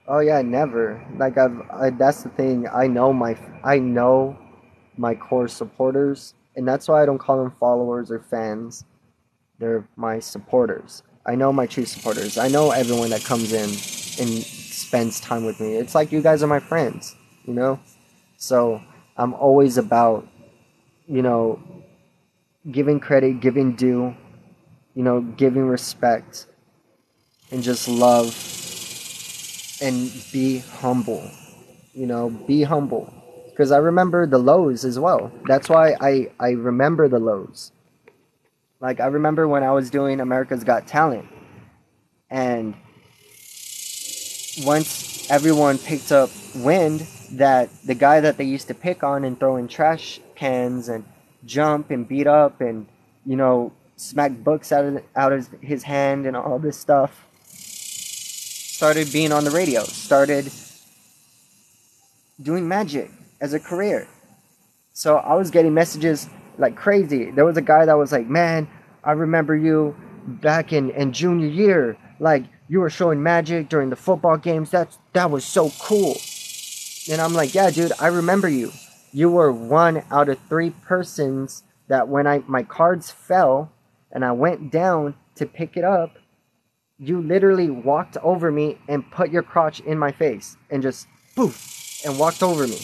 Oh yeah, never. Like I've I, that's the thing. I know my I know my core supporters, and that's why I don't call them followers or fans. They're my supporters. I know my true supporters. I know everyone that comes in and spends time with me. It's like you guys are my friends, you know? So I'm always about, you know, giving credit, giving due, you know, giving respect, and just love and be humble. You know, be humble. Because I remember the lows as well. That's why I, I remember the lows. Like, I remember when I was doing America's Got Talent. And once everyone picked up wind that the guy that they used to pick on and throw in trash cans and jump and beat up and, you know, smack books out of, out of his hand and all this stuff started being on the radio, started doing magic as a career. So I was getting messages like crazy. There was a guy that was like, Man, I remember you back in, in junior year. Like you were showing magic during the football games. That's that was so cool. And I'm like, Yeah, dude, I remember you. You were one out of three persons that when I my cards fell and I went down to pick it up, you literally walked over me and put your crotch in my face and just poof and walked over me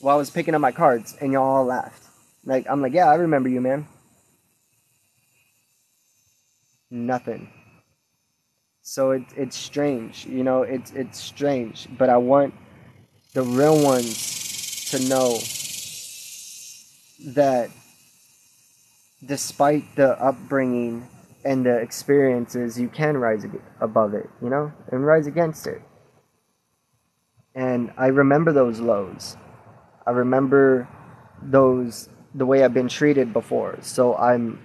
while I was picking up my cards and y'all all laughed. Like I'm like, yeah, I remember you, man. Nothing. So it, it's strange, you know, it's it's strange. But I want the real ones to know that despite the upbringing and the experiences, you can rise above it, you know, and rise against it. And I remember those lows. I remember those the way I've been treated before. So I'm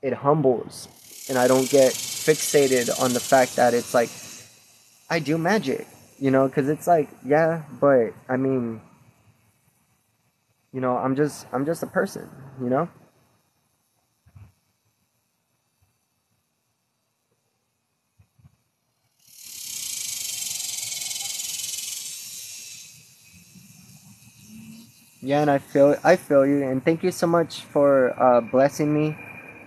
it humbles and I don't get fixated on the fact that it's like I do magic, you know, cuz it's like, yeah, but I mean, you know, I'm just I'm just a person, you know? Yeah, and I feel I feel you, and thank you so much for uh, blessing me.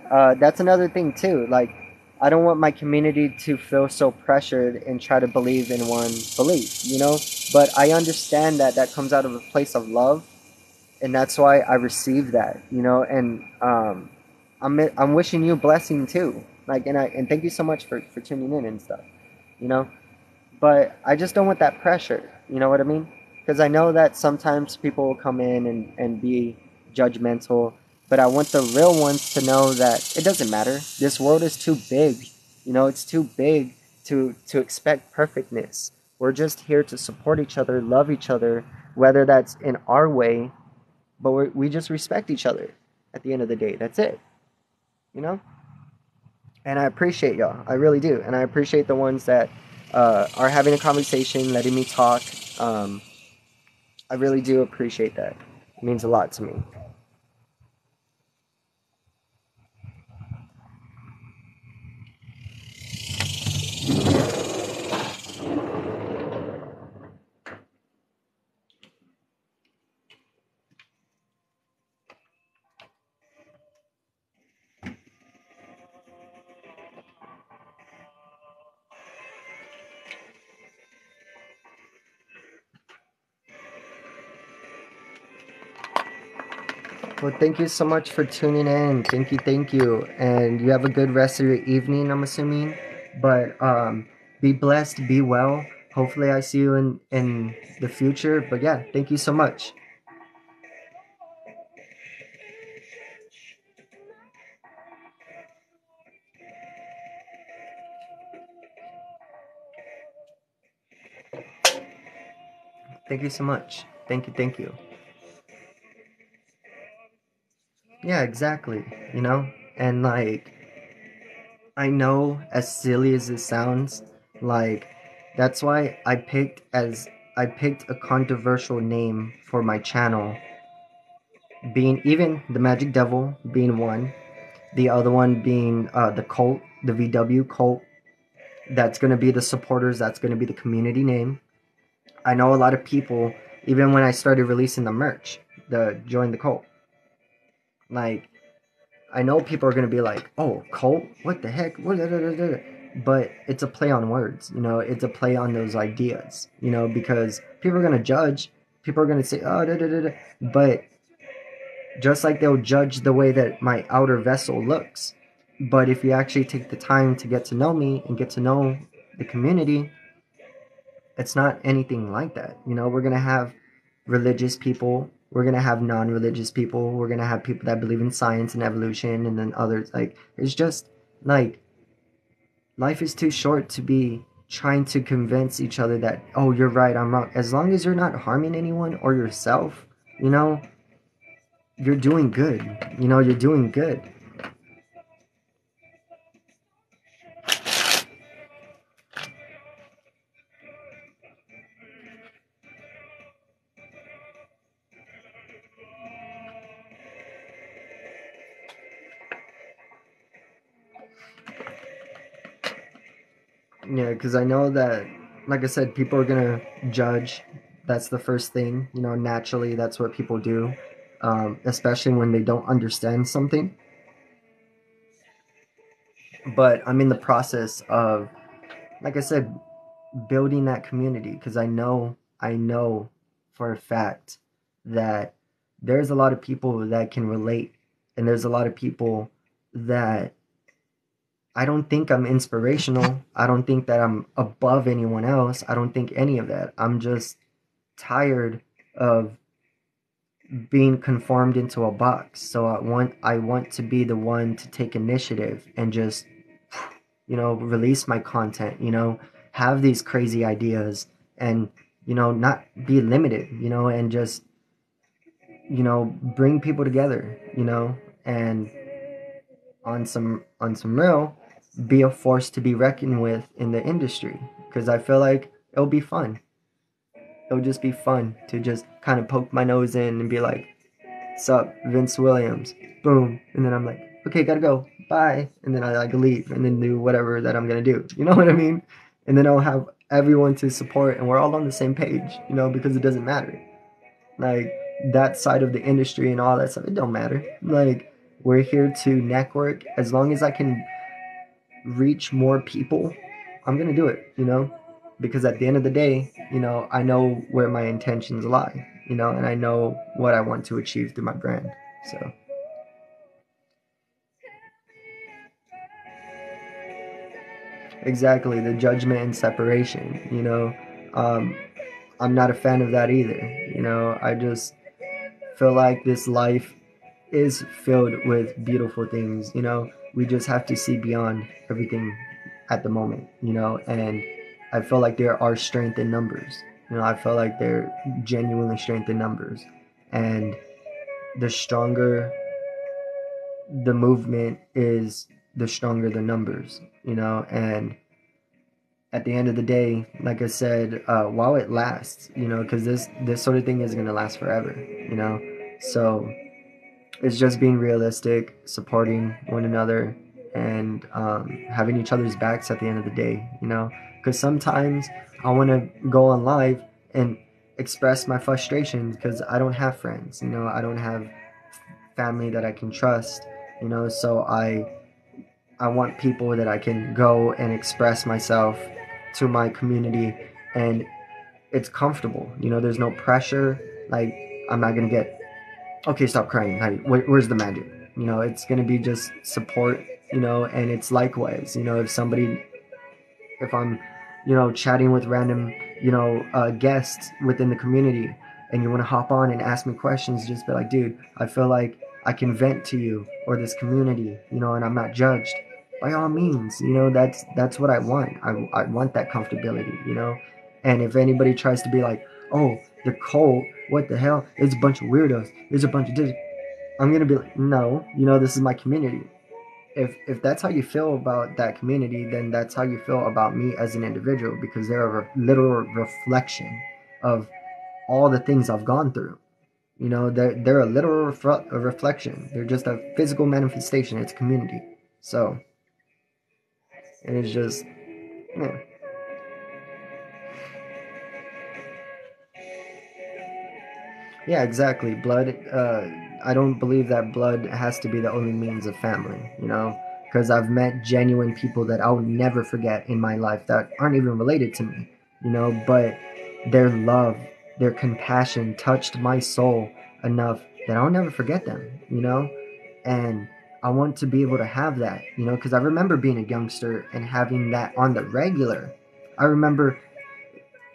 Uh, that's another thing too. Like, I don't want my community to feel so pressured and try to believe in one belief, you know. But I understand that that comes out of a place of love, and that's why I receive that, you know. And um, I'm I'm wishing you blessing too. Like, and I and thank you so much for for tuning in and stuff, you know. But I just don't want that pressure. You know what I mean? Because I know that sometimes people will come in and, and be judgmental, but I want the real ones to know that it doesn't matter. This world is too big. You know, it's too big to to expect perfectness. We're just here to support each other, love each other, whether that's in our way, but we we just respect each other at the end of the day. That's it. You know? And I appreciate y'all. I really do. And I appreciate the ones that uh, are having a conversation, letting me talk. Um, I really do appreciate that. It means a lot to me. Thank you so much for tuning in. Thank you, thank you. And you have a good rest of your evening, I'm assuming. But um, be blessed, be well. Hopefully, I see you in, in the future. But yeah, thank you so much. Thank you so much. Thank you, thank you. Yeah, exactly. You know? And like I know as silly as it sounds, like that's why I picked as I picked a controversial name for my channel. Being even the Magic Devil being one, the other one being uh, the cult, the VW cult. That's gonna be the supporters. That's gonna be the community name. I know a lot of people, even when I started releasing the merch, the join the cult like I know people are gonna be like, "Oh, cult? What the heck?" but it's a play on words you know it's a play on those ideas you know because people are going to judge people are going to say oh da, da, da, da. but just like they'll judge the way that my outer vessel looks but if you actually take the time to get to know me and get to know the community it's not anything like that you know we're going to have religious people we're going to have non-religious people we're going to have people that believe in science and evolution and then others like it's just like life is too short to be trying to convince each other that oh you're right i'm wrong. As long as you're not harming anyone or yourself you know you're doing good you know you're doing good because I know that, like I said, people are gonna judge. That's the first thing, you know. Naturally, that's what people do, um, especially when they don't understand something. But I'm in the process of, like I said, building that community because I know, I know for a fact that there's a lot of people that can relate, and there's a lot of people that I don't think I'm inspirational. I don't think that I'm above anyone else. I don't think any of that. I'm just tired of being conformed into a box. So I want I want to be the one to take initiative and just you know, release my content, you know, have these crazy ideas and you know, not be limited, you know, and just you know, bring people together, you know, and on some on some real be a force to be reckoned with in the industry because I feel like it'll be fun. It'll just be fun to just kind of poke my nose in and be like, "Sup, Vince Williams?" Boom, and then I'm like, "Okay, gotta go, bye," and then I like leave and then do whatever that I'm gonna do. You know what I mean? And then I'll have everyone to support, and we're all on the same page. You know, because it doesn't matter. Like that side of the industry and all that stuff, it don't matter. Like we're here to network as long as I can reach more people, I'm going to do it, you know? Because at the end of the day, you know, I know where my intentions lie, you know, and I know what I want to achieve through my brand. So. Exactly, the judgment and separation, you know. Um, I'm not a fan of that either, you know. I just feel like this life is filled with beautiful things, you know we just have to see beyond everything at the moment, you know, and I feel like there are strength in numbers. You know, I feel like there genuinely strength in numbers. And the stronger the movement is, the stronger the numbers, you know, and at the end of the day, like I said, uh, while it lasts, you know, because this this sort of thing is gonna last forever, you know. So it's just being realistic, supporting one another, and um, having each other's backs at the end of the day, you know? Because sometimes I want to go on live and express my frustrations because I don't have friends, you know? I don't have family that I can trust, you know? So I. I want people that I can go and express myself to my community and it's comfortable. You know, there's no pressure. Like, I'm not going to get okay, stop crying. Where, where's the magic? You know, it's gonna be just support. You know, and it's likewise. You know, if somebody, if I'm, you know, chatting with random, you know, uh, guests within the community, and you want to hop on and ask me questions, just be like, dude, I feel like I can vent to you or this community, you know, and I'm not judged. By all means, you know, that's that's what I want. I, I want that comfortability, you know. And if anybody tries to be like, oh, the cult what the hell? It's a bunch of weirdos. There's a bunch of. I'm gonna be like, no, you know, this is my community. If if that's how you feel about that community, then that's how you feel about me as an individual because they're a re- literal reflection of all the things I've gone through. You know, they're they're a literal a reflection. They're just a physical manifestation. It's community. So, and it's just, yeah. Yeah, exactly. Blood. Uh, I don't believe that blood has to be the only means of family. You know, because I've met genuine people that I'll never forget in my life that aren't even related to me, you know, but their love, their compassion touched my soul enough that I'll never forget them, you know? And I want to be able to have that, you know, because I remember being a youngster and having that on the regular. I remember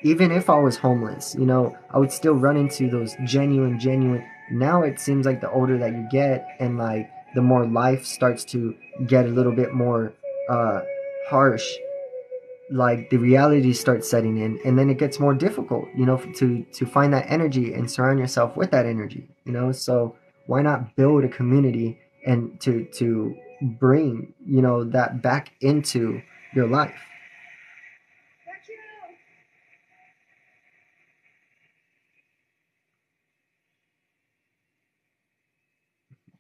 even if I was homeless, you know, I would still run into those genuine, genuine. Now it seems like the older that you get and like the more life starts to get a little bit more uh, harsh, like the reality starts setting in and then it gets more difficult, you know, to, to find that energy and surround yourself with that energy, you know, so why not build a community and to, to bring, you know, that back into your life?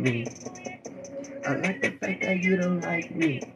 me. I like the fact that you don't like me.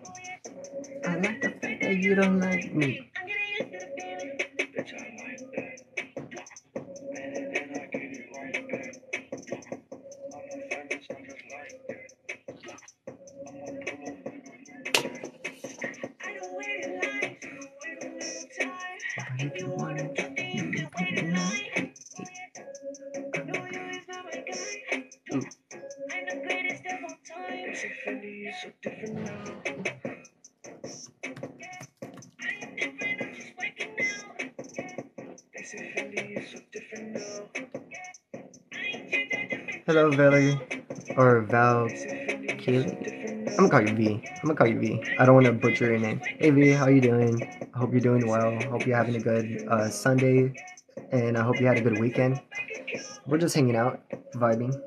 Call you V. I'm gonna call you V. I don't want to butcher your name. Hey V, how you doing? I hope you're doing well. Hope you're having a good uh, Sunday, and I hope you had a good weekend. We're just hanging out, vibing.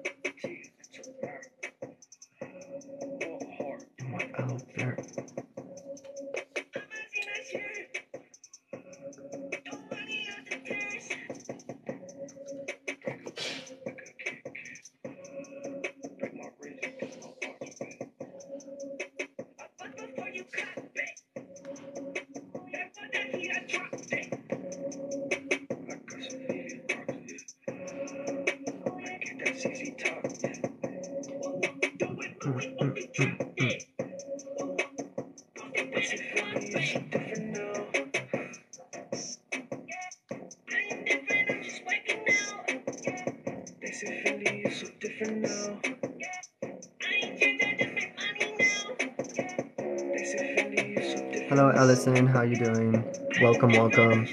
Hello, Ellison. How you doing? Welcome, welcome.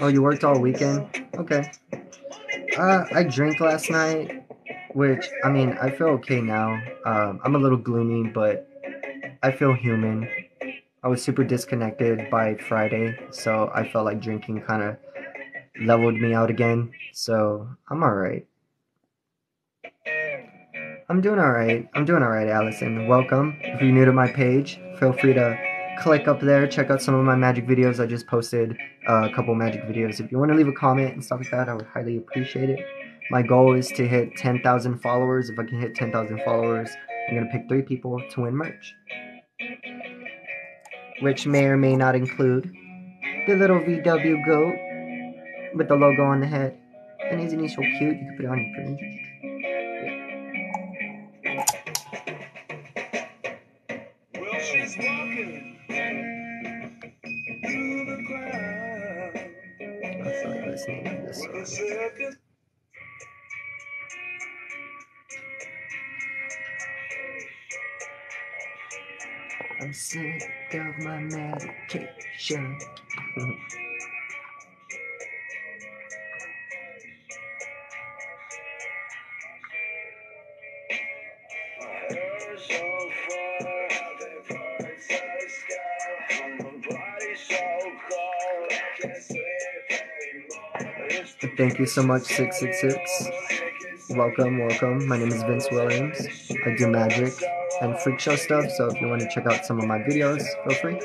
Oh, you worked all weekend? Okay. Uh, I drank last night, which I mean, I feel okay now. Um, I'm a little gloomy, but I feel human. I was super disconnected by Friday, so I felt like drinking kind of leveled me out again. So I'm alright. I'm doing alright. I'm doing alright, Allison. Welcome. If you're new to my page, feel free to click up there, check out some of my magic videos. I just posted uh, a couple magic videos. If you want to leave a comment and stuff like that, I would highly appreciate it. My goal is to hit 10,000 followers. If I can hit 10,000 followers, I'm going to pick three people to win merch. Which may or may not include the little VW goat with the logo on the head. And isn't he so cute? You can put it on your fridge. Thank you so much, 666. Welcome, welcome. My name is Vince Williams. I do magic and freak show stuff, so if you want to check out some of my videos, feel free.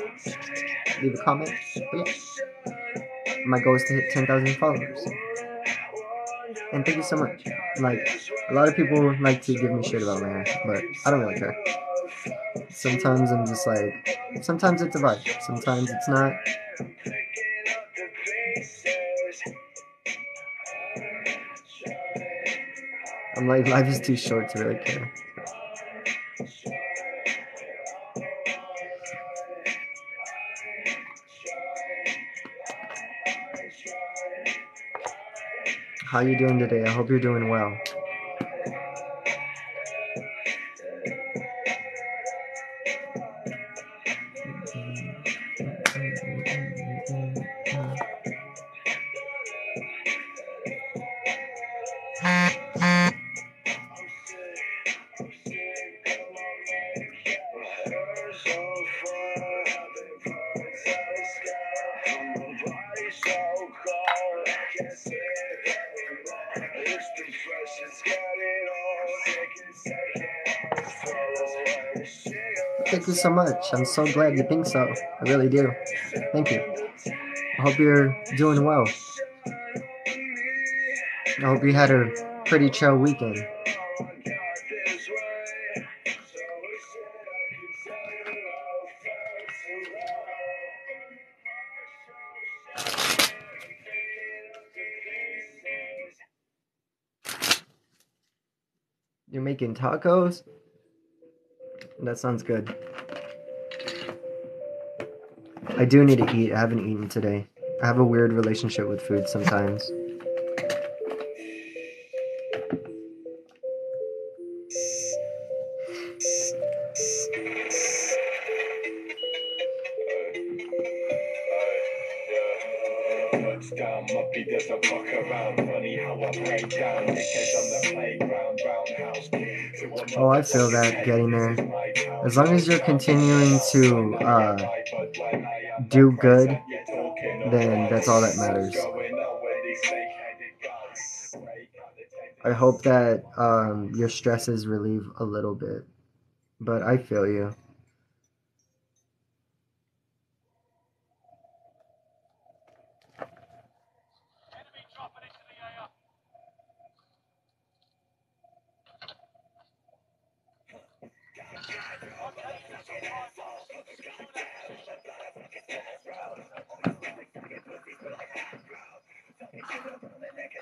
Leave a comment. But yeah, my goal is to hit 10,000 followers. And thank you so much. Like, a lot of people like to give me shit about my hair, but I don't really care. Sometimes I'm just like, sometimes it's a vibe, sometimes it's not. I'm like, life is too short to really care. How you doing today? I hope you're doing well. So much. I'm so glad you think so. I really do. Thank you. I hope you're doing well. I hope you had a pretty chill weekend. You're making tacos? That sounds good. I do need to eat. I haven't eaten today. I have a weird relationship with food sometimes. Touchdown, Muppy does a fuck around. Funny how I break down. Dickheads on the playground, roundhouse kick. To a Oh, I feel that getting there. As long as you're continuing to uh, do good, then that's all that matters. I hope that um, your stresses relieve a little bit. But I feel you.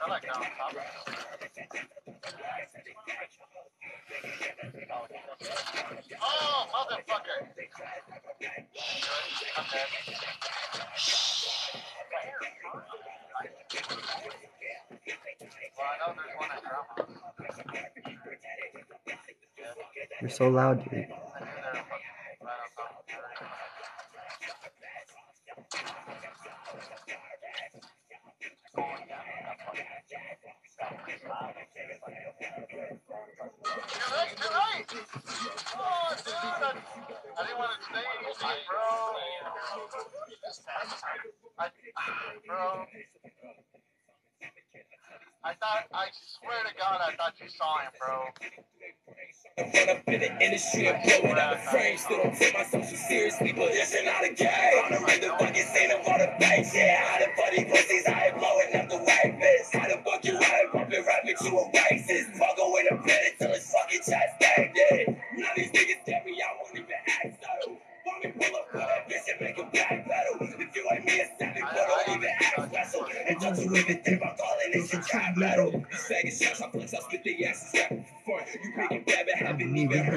I like that on top. Oh, motherfucker! Okay. Well, I know there's one at Grandma's. You're so loud, dude. I swear to God, I thought you saw him, bro. Run up in the industry and blow it out of frame. Still don't take myself so seriously, but this is not a game. On the the scene of all the banks. Yeah, how the funny pussies, I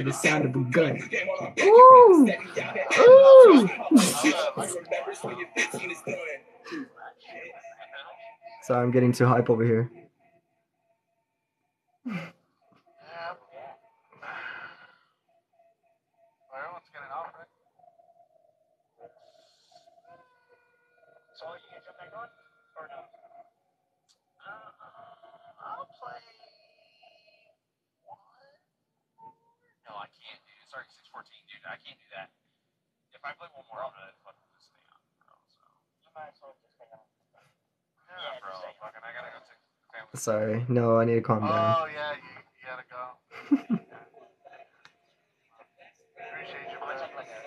the sound of a gun. Game on our back, you Ooh. better steady down and Ooh. You remember when you're 15 is done. Sorry, I'm getting too hype over here. Yeah. Well, everyone's getting off, right? So you get your next one? Or no? Uh, I'll play one. No, I can't, dude. can't do that. If I play one more, I'm gonna fucking just stay on, bro. So. You might as well just stay on. Yeah, bro. Fucking, I gotta go take the family. Sorry. No, I need to calm down. Oh yeah, you, you gotta go. Appreciate you, man. take like a,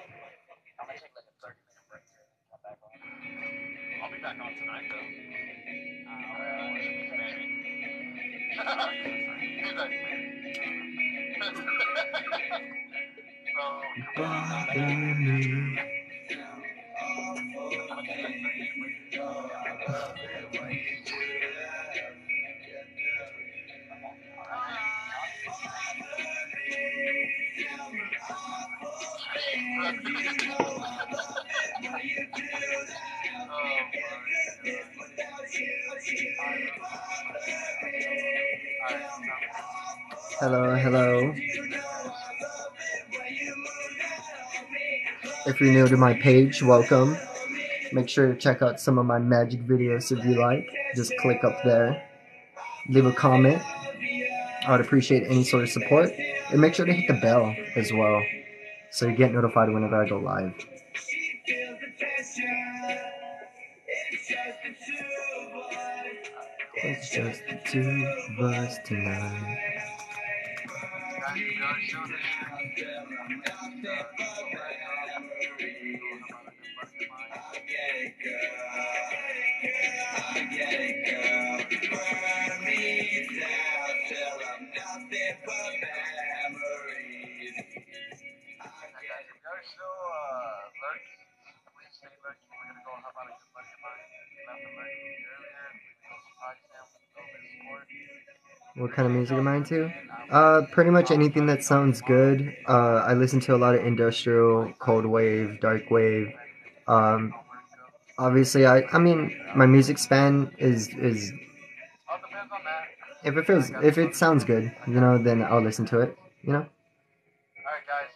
I'm gonna take like a 30 minute break here come back on. I'll be back on tonight though. Uh, He's like, so, Bother me. Hello, hello. If you're new to my page, welcome. Make sure to check out some of my magic videos if you like. Just click up there. Leave a comment. I would appreciate any sort of support. And make sure to hit the bell as well. So you get notified whenever I go live. It's just the two of us tonight. What kind of music am I into? Uh, pretty much anything that sounds good. Uh, I listen to a lot of industrial, cold wave, dark wave. Um, obviously, I, I mean, my music span is is if it feels if it sounds good, you know, then I'll listen to it. You know. All right, guys.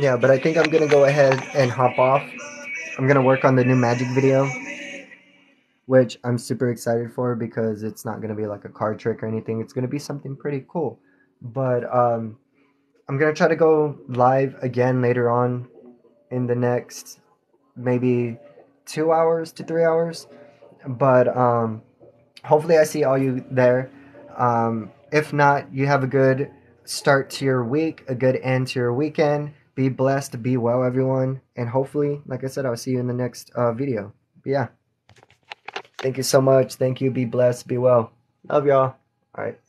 Yeah, but I think I'm gonna go ahead and hop off. I'm gonna work on the new magic video, which I'm super excited for because it's not gonna be like a card trick or anything. It's gonna be something pretty cool. But um, I'm gonna try to go live again later on in the next maybe two hours to three hours. But um, hopefully, I see all you there. Um, if not, you have a good start to your week, a good end to your weekend. Be blessed, be well, everyone. And hopefully, like I said, I'll see you in the next uh, video. But yeah. Thank you so much. Thank you. Be blessed, be well. Love y'all. All right.